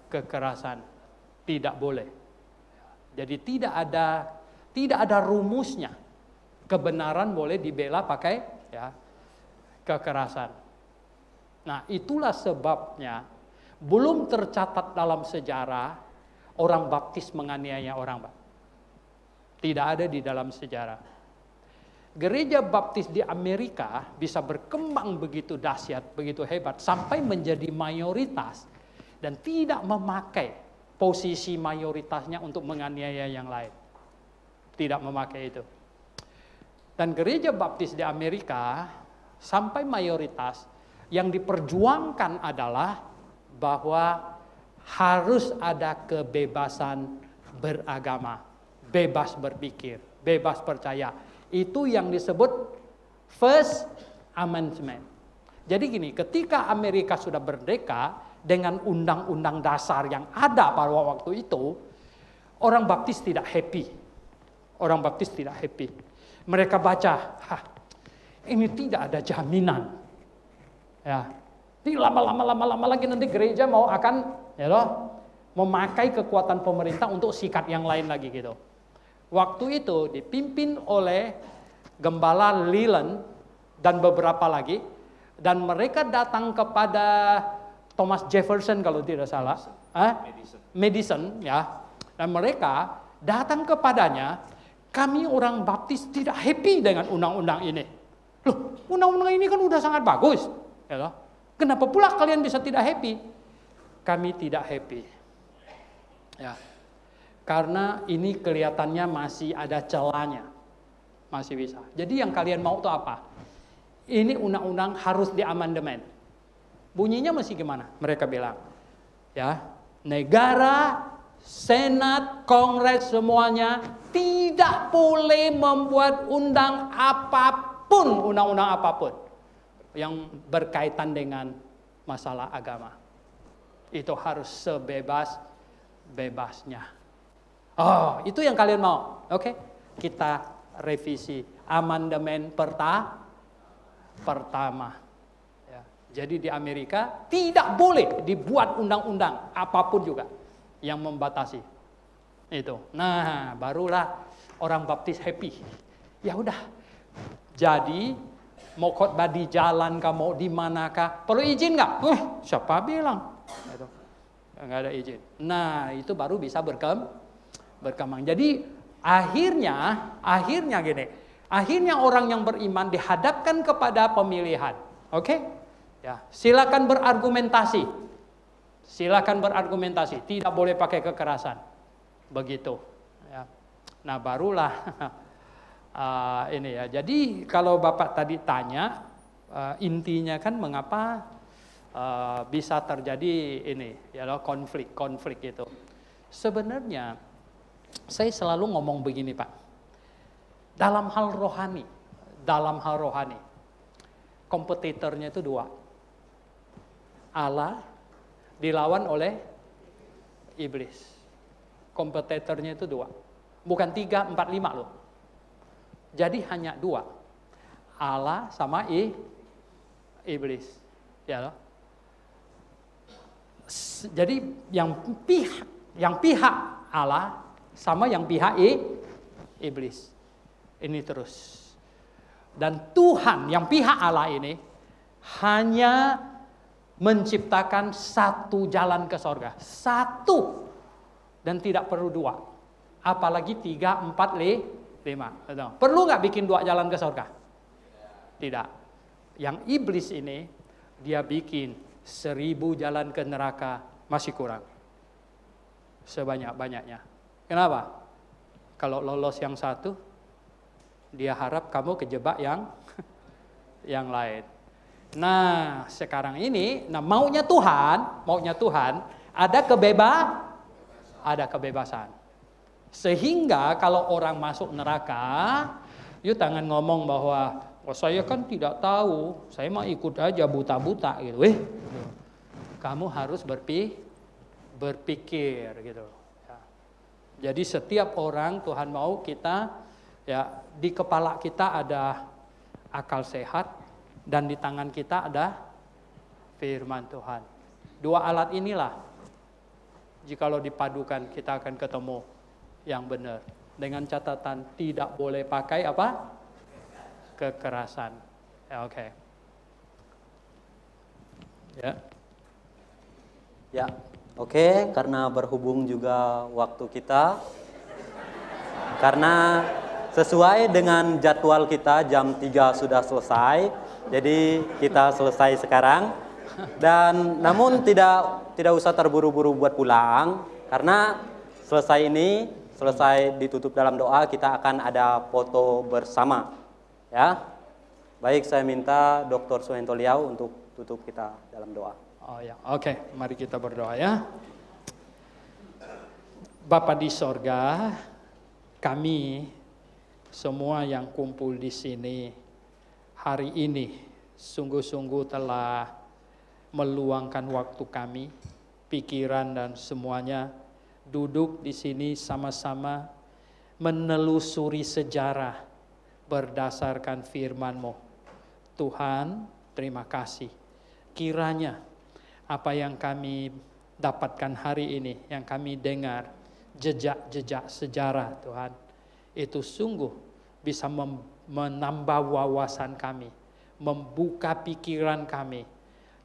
kekerasan. Tidak boleh. Jadi tidak ada tidak ada rumusnya. Kebenaran boleh dibela pakai ya kekerasan. Nah, itulah sebabnya belum tercatat dalam sejarah orang baptis menganiaya orang, Pak. Tidak ada di dalam sejarah. Gereja baptis di Amerika bisa berkembang begitu dahsyat, begitu hebat, sampai menjadi mayoritas dan tidak memakai posisi mayoritasnya untuk menganiaya yang lain. Tidak memakai itu. Dan gereja baptis di Amerika sampai mayoritas yang diperjuangkan adalah bahwa harus ada kebebasan beragama, bebas berpikir, bebas percaya. Itu yang disebut First Amendment. Jadi gini, ketika Amerika sudah merdeka, dengan undang-undang dasar yang ada pada waktu itu, orang baptis tidak happy. Orang baptis tidak happy. Mereka baca, ini tidak ada jaminan. Ya, ini lama-lama lama-lama lagi nanti gereja mau akan ya loh, memakai kekuatan pemerintah untuk sikat yang lain lagi gitu. Waktu itu dipimpin oleh Gembala Leland dan beberapa lagi dan mereka datang kepada Thomas Jefferson kalau tidak salah, Madison. Madison ya. Dan mereka datang kepadanya, kami orang baptis tidak happy dengan undang-undang ini. Loh, undang-undang ini kan udah sangat bagus. Ya loh. Kenapa pula kalian bisa tidak happy? Kami tidak happy. Ya. Karena ini kelihatannya masih ada celahnya. Masih bisa. Jadi yang kalian mau itu apa? Ini undang-undang harus diamandemen Bunyinya masih gimana? Mereka bilang, ya, negara, senat, kongres semuanya tidak boleh membuat undang apa pun, undang-undang apa pun yang berkaitan dengan masalah agama. Itu harus sebebas bebasnya. Oh, itu yang kalian mau. Oke, okay? kita revisi amandemen perta pertama. Jadi di Amerika tidak boleh dibuat undang-undang apa pun juga yang membatasi itu. Nah, barulah orang baptis happy. Ya udah. Jadi mau khotbah di jalan kah, mau di manakah, perlu izin nggak? Uh, siapa bilang? Nggak ada izin. Nah, itu baru bisa berkem berkembang. Jadi akhirnya, akhirnya gini, akhirnya orang yang beriman dihadapkan kepada pemilihan. Oke? Okay? Ya, silakan berargumentasi. Silakan berargumentasi, tidak boleh pakai kekerasan. Begitu. Ya. Nah barulah uh, ini ya. Jadi kalau bapak tadi tanya uh, intinya kan mengapa uh, bisa terjadi ini ya konflik konflik itu. Sebenarnya saya selalu ngomong begini pak. Dalam hal rohani, dalam hal rohani, kompetitornya itu dua. Allah dilawan oleh iblis. Kompetitornya itu dua. Bukan tiga, empat, lima loh. Jadi hanya dua. Allah sama i, iblis. Ya loh. Jadi yang pihak yang pihak Allah sama yang pihak i, iblis. Ini terus. Dan Tuhan yang pihak Allah ini hanya menciptakan satu jalan ke sorga. Satu. Dan tidak perlu dua. Apalagi tiga, empat, lima. Perlu nggak bikin dua jalan ke sorga? Tidak. Yang iblis ini, dia bikin seribu jalan ke neraka masih kurang. Sebanyak-banyaknya. Kenapa? Kalau lolos yang satu, dia harap kamu kejebak yang yang lain. Nah, sekarang ini, nah maunya Tuhan, maunya Tuhan, ada kebebas, ada kebebasan. Sehingga kalau orang masuk neraka, yuk tangan ngomong bahwa oh, saya kan tidak tahu, saya mau ikut aja buta-buta gitu. Eh, kamu harus berpi, berpikir gitu. Ya. Jadi setiap orang Tuhan mau kita ya di kepala kita ada akal sehat, dan di tangan kita ada firman Tuhan. Dua alat inilah jikalau dipadukan kita akan ketemu yang benar. Dengan catatan tidak boleh pakai apa? Kekerasan. Ya, Oke. Okay. Ya. Ya. Oke, okay, karena berhubung juga waktu kita karena sesuai dengan jadwal kita jam 3 sudah selesai jadi kita selesai sekarang dan namun tidak tidak usah terburu-buru buat pulang karena selesai ini selesai ditutup dalam doa kita akan ada foto bersama ya. Baik saya minta Dr. Suhento Liau untuk tutup kita dalam doa. Oh ya, oke, okay. mari kita berdoa ya. Bapa di sorga, kami semua yang kumpul di sini hari ini sungguh-sungguh telah meluangkan waktu kami, pikiran dan semuanya duduk di sini sama-sama menelusuri sejarah berdasarkan firman-Mu. Tuhan, terima kasih. Kiranya apa yang kami dapatkan hari ini, yang kami dengar, jejak-jejak sejarah Tuhan, itu sungguh bisa menambah wawasan kami, membuka pikiran kami.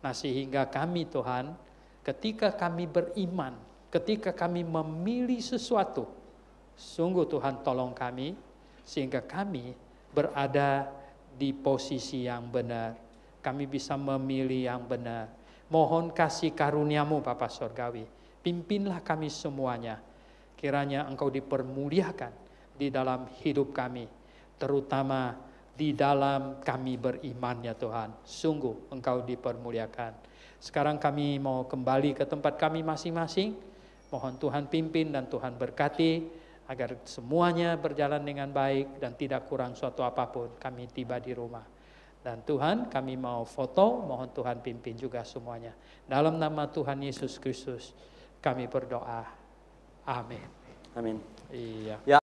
Nah, sehingga kami Tuhan, ketika kami beriman, ketika kami memilih sesuatu, sungguh Tuhan tolong kami sehingga kami berada di posisi yang benar. Kami bisa memilih yang benar. Mohon kasih karuniamu Bapak Sorgawi. Pimpinlah kami semuanya. Kiranya engkau dipermuliakan di dalam hidup kami terutama di dalam kami beriman ya Tuhan. Sungguh Engkau dipermuliakan. Sekarang kami mau kembali ke tempat kami masing-masing. Mohon Tuhan pimpin dan Tuhan berkati agar semuanya berjalan dengan baik dan tidak kurang suatu apa pun. Kami tiba di rumah. Dan Tuhan kami mau foto, mohon Tuhan pimpin juga semuanya. Dalam nama Tuhan Yesus Kristus kami berdoa. Amin. Amin. Iya. Ya.